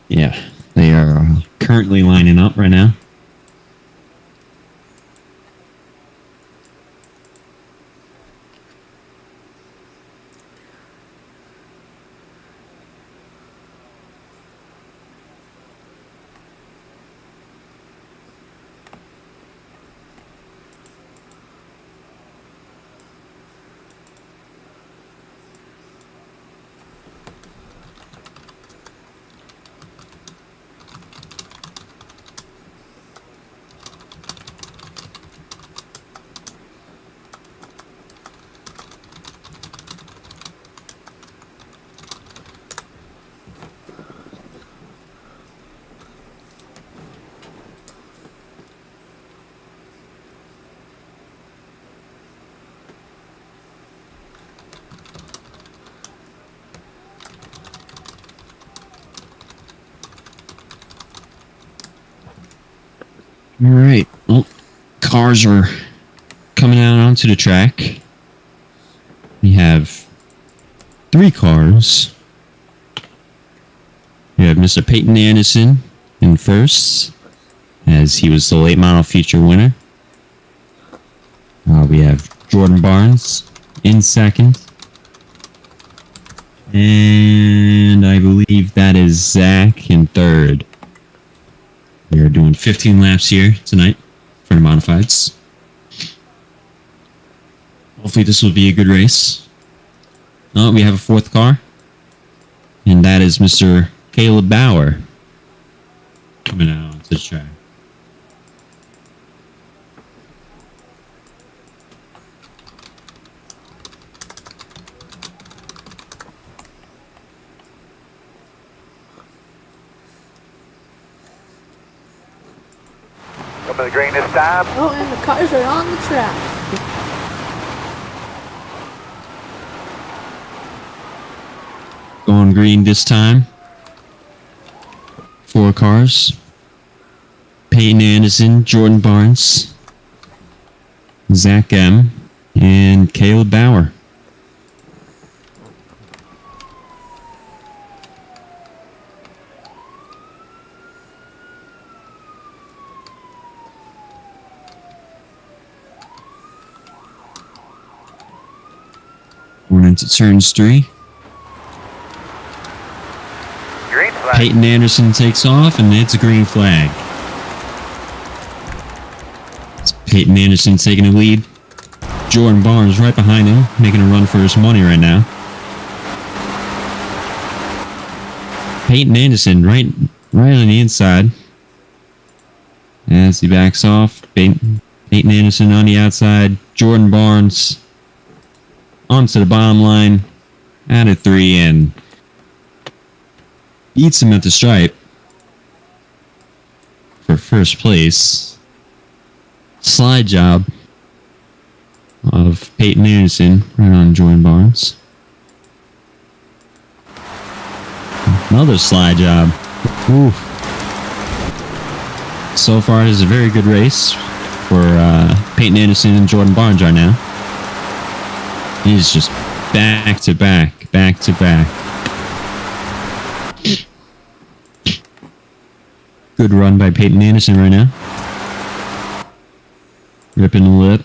Yeah, they are uh, currently lining up right now. All right. Well, cars are coming out onto the track. We have three cars. We have Mr. Peyton Anderson in first, as he was the late model feature winner. Uh, we have Jordan Barnes in second. And I believe that is Zach in third. We are doing 15 laps here tonight for the modifieds. Hopefully this will be a good race. Oh, we have a fourth car. And that is Mr. Caleb Bauer. Coming out onto the track. Come to the green this time. Oh, and the cars are on the track. Going green this time. Four cars. Peyton Anderson, Jordan Barnes, Zach M, and Caleb Bauer. Going into turns three. Green flag. Peyton Anderson takes off, and it's a green flag. It's Peyton Anderson taking the lead. Jordan Barnes right behind him, making a run for his money right now. Peyton Anderson right, right on the inside. As he backs off, Peyton, Peyton Anderson on the outside. Jordan Barnes onto the bottom line. added three and beats him at the stripe for first place. Slide job of Peyton Anderson right on Jordan Barnes. Another slide job. Oof. So far, it is a very good race for uh, Peyton Anderson and Jordan Barnes right now. He's just back to back, back to back. Good run by Peyton Anderson right now. Ripping the lip.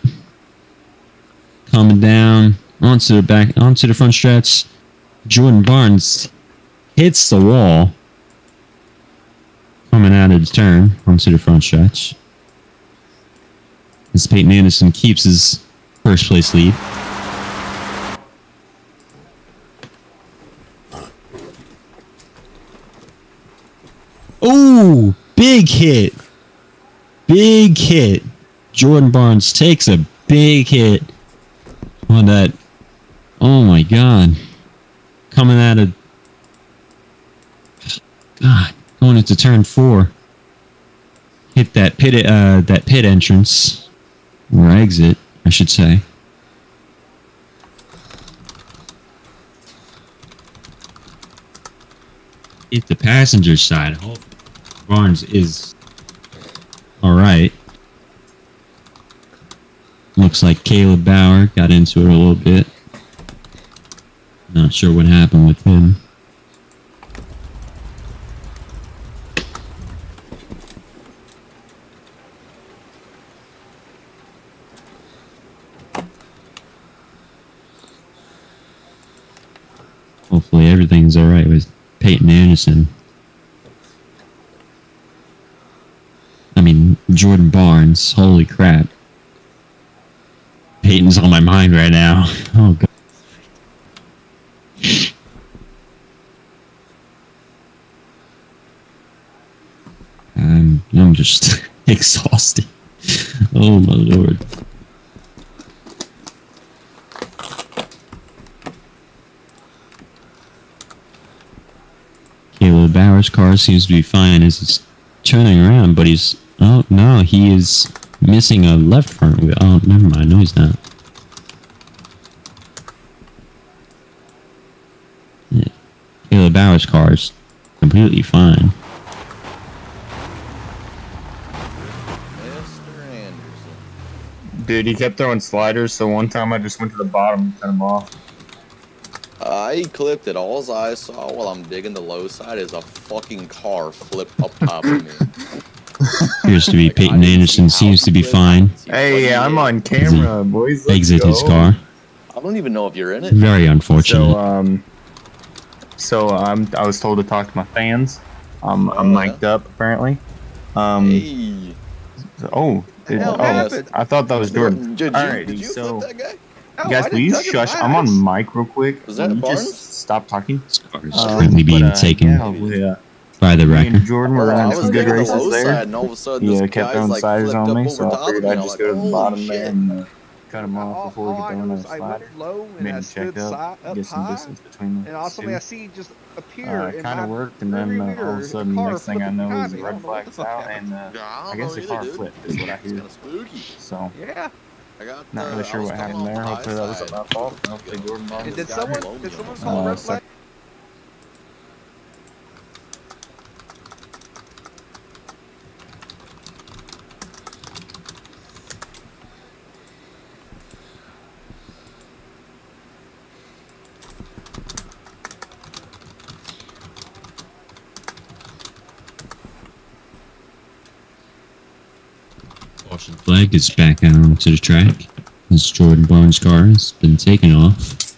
Coming down onto the back, onto the front stretch. Jordan Barnes hits the wall. Coming out of the turn onto the front stretch. As Peyton Anderson keeps his first place lead. Ooh, big hit. Big hit. Jordan Barnes takes a big hit on that. Oh my god. Coming out of. God, going into turn four. Hit that pit, uh, that pit entrance. Or exit, I should say. Hit the passenger side. I hope Barnes is alright. Looks like Caleb Bauer got into it a little bit. Not sure what happened with him. Hopefully everything's alright with Peyton Anderson. I mean, Jordan Barnes. Holy crap. Peyton's on my mind right now. Oh, God. I'm, I'm just exhausted. Oh, my lord. Caleb Bauer's car seems to be fine as it's turning around, but he's oh no, he is missing a left front wheel. Oh, never mind. No, he's not. Yeah. Caleb Bauer's car is completely fine. Mr. Anderson. Dude, he kept throwing sliders, so one time I just went to the bottom and cut him off. Uh, I clipped it. All as I saw while I'm digging the low side is a fucking car flip up top of me. Appears to be Peyton Anderson seems to be fine. Hey, what I'm on did. camera, boys. Let's Exit his car. I don't even know if you're in it. Very unfortunate. So, um, so um, I was told to talk to my fans. Um, I'm Oh, mic'd up apparently. Um, Hey. oh, did, oh, happened? I thought that was Jordan. Did you, Alrighty, did you so- that guy? Oh, Guys, I will you touch it with shush? I'm on mic real quick. Was that Will Barnes? just stop talking? This car is Um, currently being uh, taken Yeah, we, by the me and Jordan were Bro, running some good digging the races there. side, and all of a sudden, Yeah, this kept guy's throwing like sliders on me, so I figured. I'd I'm just like, go to the bottom shit." there and uh, cut him off before all we I get know thrown is another I slide. went low and Made I him stood check up, si- up get some high, distance between the and ultimately I two. see just appear Uh, in kind of worked, and then uh, all of a sudden, next thing I know, behind is the red don't know what flags out, and uh, I, I guess the car flipped, is what I It's hear. kind of spooky. So, Yeah. I got. not uh, really sure was what happened there. Hopefully that wasn't side. my fault. Hopefully Jordan And Barnes And this did someone did someone call Uh, red suck- flag? Is back out onto the track. This Jordan Barnes car has been taken off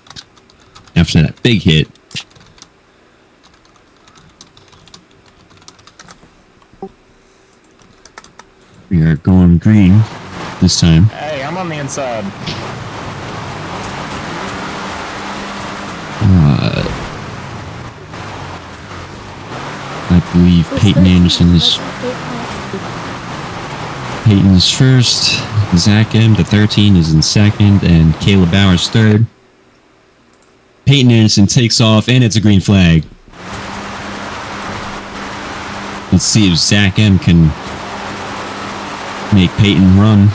after that big hit. We are going green this time. Hey, I'm on the inside. Uh, I believe Peyton Anderson is Peyton's first, Zach M The 13 is in second, and Caleb Bowers third. Peyton Anderson takes off, and it's a green flag. Let's see if Zach M can make Peyton run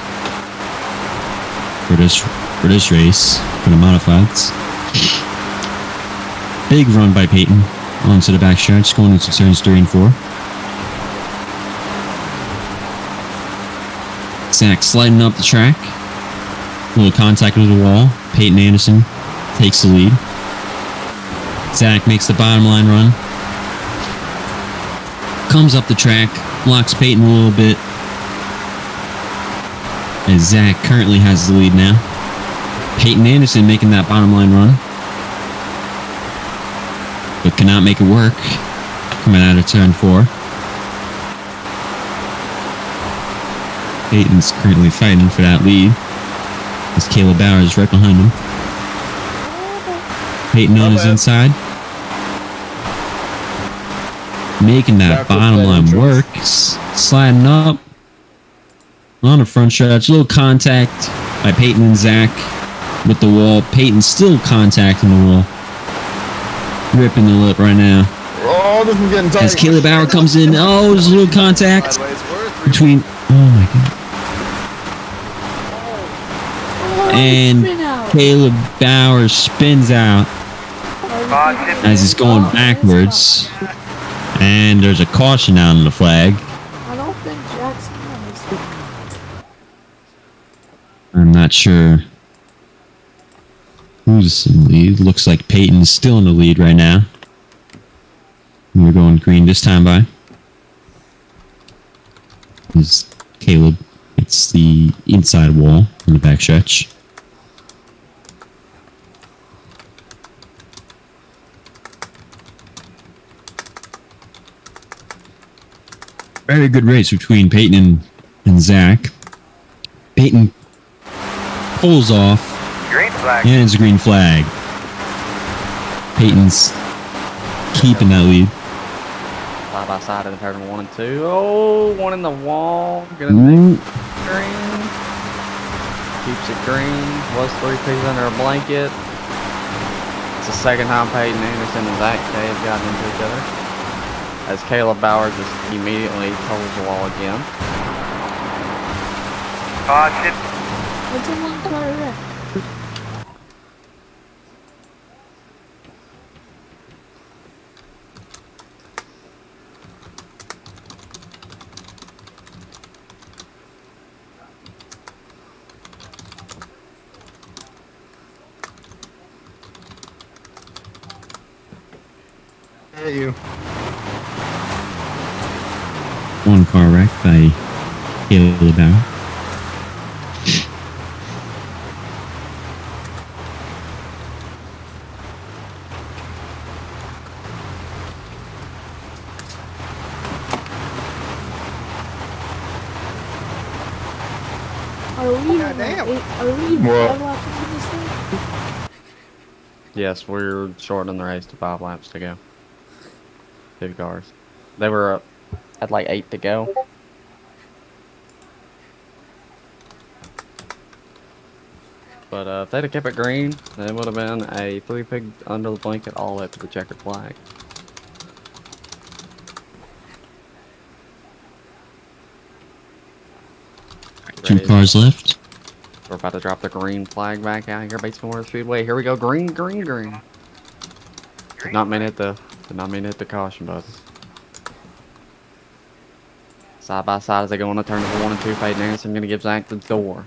for this, for this race, for the modifieds. Big run by Peyton onto the back stretch, going into turns 3 and 4. Zach sliding up the track. A little contact with the wall. Peyton Anderson takes the lead. Zach makes the bottom line run. Comes up the track, blocks Peyton a little bit. And Zach currently has the lead now. Peyton Anderson making that bottom line run. But cannot make it work. Coming out of turn four. Peyton's currently fighting for that lead. As Caleb Bowers right behind him. Peyton on his inside. Making that bottom line work. Sliding up. On the front stretch. little contact by Peyton and Zach with the wall. Peyton still contacting the wall. Ripping the lip right now. Oh, this is getting tight. As Caleb Bauer comes in. Oh, there's a little contact Sideways for three. between. Oh my god. Oh, And. Caleb Bauer spins out as he's going backwards. And there's a caution out on the flag. I don't think Jackson. I'm not sure who's in the lead. Looks like Peyton's still in the lead right now. We're going green this time by. Is Caleb. It's the inside wall on the back Very good race between Peyton and, and Zach. Peyton pulls off Green flag. and it's a green flag. Peyton's keeping that lead. Side by side of the turn one and two. Oh, one in the wall. Gonna make mm-hmm. green. Keeps it green. Was three pigs under a blanket. It's the second time Peyton Anderson and Zach Kay have gotten into each other. As Caleb Bauer just immediately pulls the wall again. Caution. It's a one car wreck. Hit you. One car wreck by Caleb Bauer. Are we even Goddamn. eight, are we even five laps into this thing? Yes, we're shortening the race to five laps to go. Two cars. They were up at like eight to go. But uh, if they'd have kept it green, then it would have been a three pig under the blanket all the way up to the checkered flag. Two Ready? cars left. We're about to drop the green flag back out here, Bates Memorial Speedway. Here we go, green, green, green. Did not mean to hit the, did not mean to hit the caution button. Side by side as they go on to turn number one and two. Peyton Anderson gonna give Zach the door.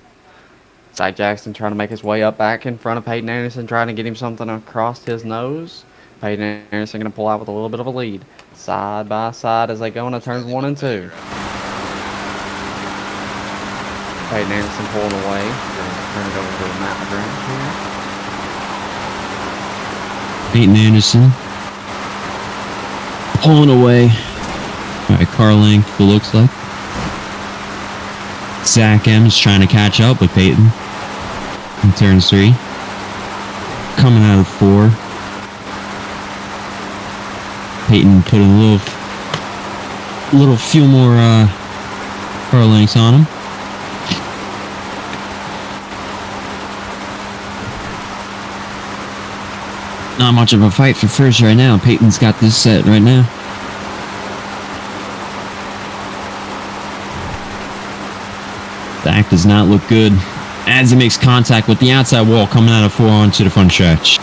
Zach Jackson trying to make his way up back in front of Peyton Anderson, trying to get him something across his nose. Peyton Anderson gonna pull out with a little bit of a lead. Side by side as they go into turns one and two. Peyton Anderson pulling away. Turn it over to Matt McGrath here. Peyton Anderson pulling away by a car length, it looks like. Zach M is trying to catch up with Peyton in turn three. Coming out of four. Peyton putting a little, little few more uh, lengths on him. not much of a fight for first right now. Peyton's got this set right now. Zach does not look good as he makes contact with the outside wall coming out of four onto the front stretch.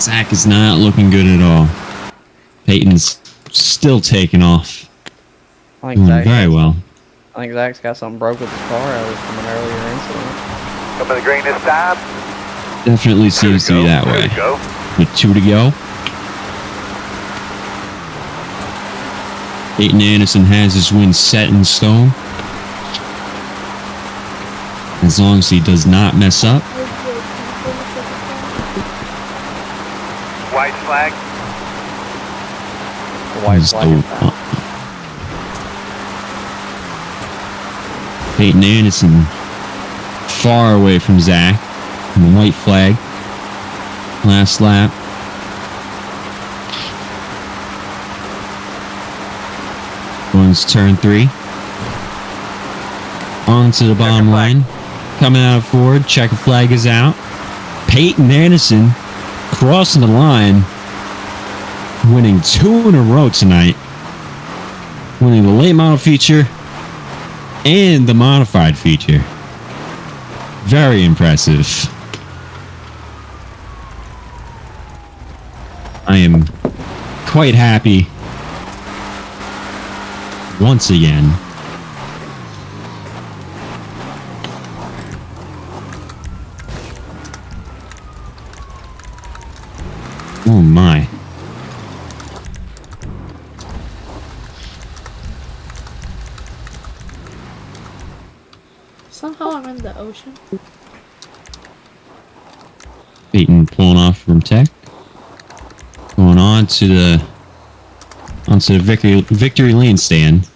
Zach is not looking good at all. Peyton is still taking off. I think Zach. very well. I think Zach's got something broke with his car out of from an earlier incident. Coming to the green this time. Definitely seems to be that Two way. to go. With two to go. Peyton Anderson has his win set in stone. As long as he does not mess up. White flag. White flag the-. Peyton Anderson far away from Zach. And the white flag. Last lap. Turn three. On to the bottom line. Coming out of Ford. Checker flag is out. Peyton Anderson crossing the line. Winning two in a row tonight. Winning the late model feature and the modified feature. Very impressive. I am quite happy once again. Oh my. Somehow I'm in the ocean. Peyton pulling off from Tech. Going on to the onto the victory victory lane stand.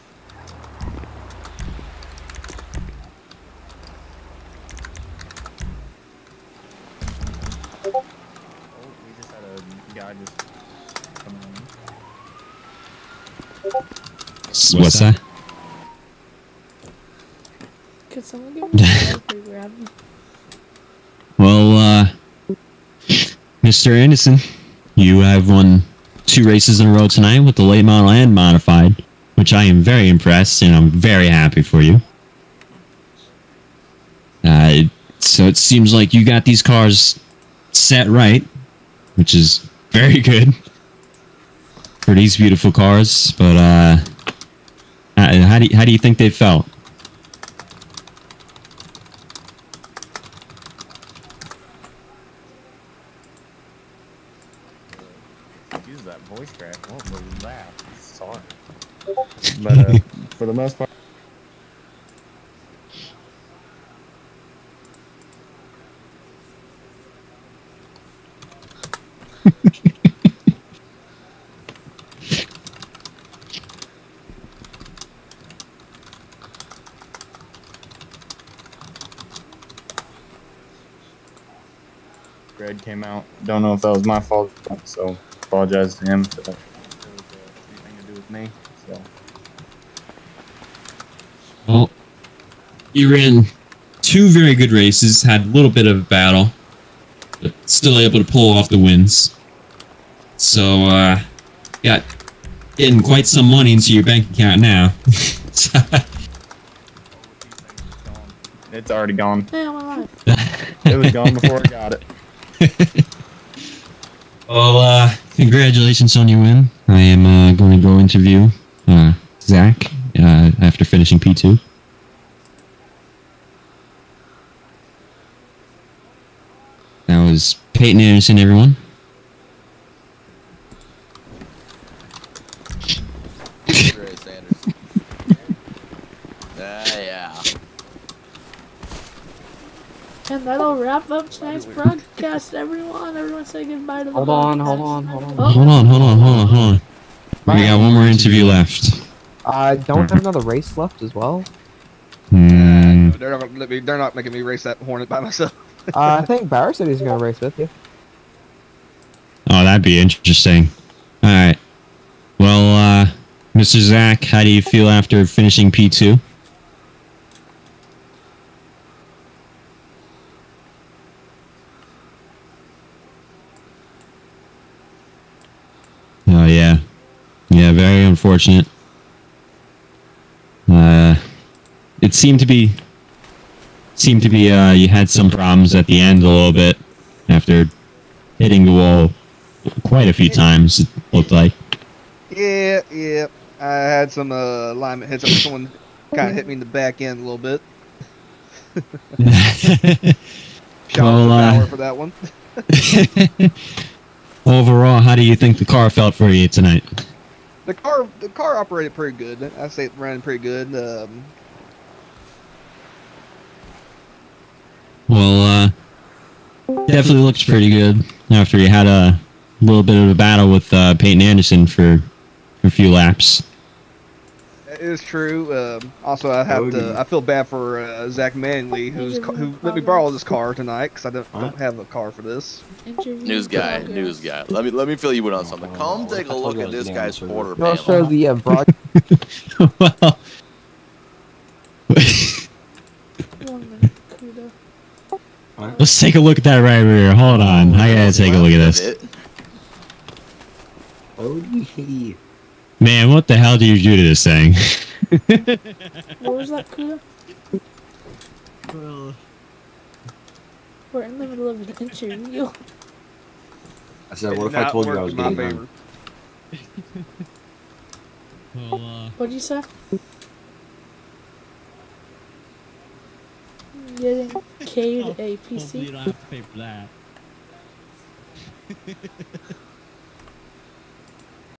We just had a guy just come in. S- What's that? Could someone give me a for grabbing? Well, uh, Mr. Anderson, you have won two races in a row tonight with the late model and modified, which I am very impressed and I'm very happy for you. Uh, so it seems like you got these cars set right, which is very good for these beautiful cars. But uh, how do you, how do you think they felt? Use that voice crack. What was that? Sorry. But uh, for the most part, Greg came out. Don't know if that was my fault, so apologize to him. For that. It was anything to do with me. So. Well, you ran two very good races, had a little bit of a battle, but still able to pull off the wins. So, uh, got getting quite some money into your bank account now. It's already gone. Hey, I'm alive. It was gone before I got it. well, uh, congratulations on your win. I am uh, going to go interview uh, Zach uh, after finishing P2. That was Peyton Anderson, everyone. Ray Sanders. Ah, yeah. And that'll wrap up tonight's broadcast, everyone. Everyone say goodbye to the Hold on, hold on, hold on. Oh. Hold on, hold on, hold on, hold on. We got one more interview left. I don't have another race left as well. Hmm. They're not gonna let me. They're not making me race that Hornet by myself. Uh, I think Barry said he's gonna race with you. Oh, that'd be interesting. All right. Well, uh, Mr. Zach, how do you feel after finishing P2? very unfortunate. Uh, it seemed to be seemed to be uh, you had some problems at the end a little bit after hitting the wall quite a few times. It looked like. Yeah, yeah. I had some uh, alignment hits. Someone kind of hit me in the back end a little bit. Shout Well, uh, for that one. Overall, how do you think the car felt for you tonight? The car, the car operated pretty good. I say it ran pretty good. Um, Well, uh, definitely looks pretty good after you had a little bit of a battle with uh, Peyton Anderson for a few laps. It is true. Um, also, I have to. I feel bad for uh, Zach Manley, who's ca- who let me borrow this car tonight because I don't, don't have a car for this. Interview News guy, progress. news guy. Let me let me fill you in on something. Come take a look at this guy's quarter No, show the uh, broad. well, One minute, Kudo. let's take a look at that right over here. Hold on, I gotta take a look at this. Man, what the hell do you do to this thing? What was that, Kuda? Well... We're in the middle of an interview. I said, what if I told you I was in my getting favor. well, uh, What'd you say? Getting Cade a PC. don't have to pay for that.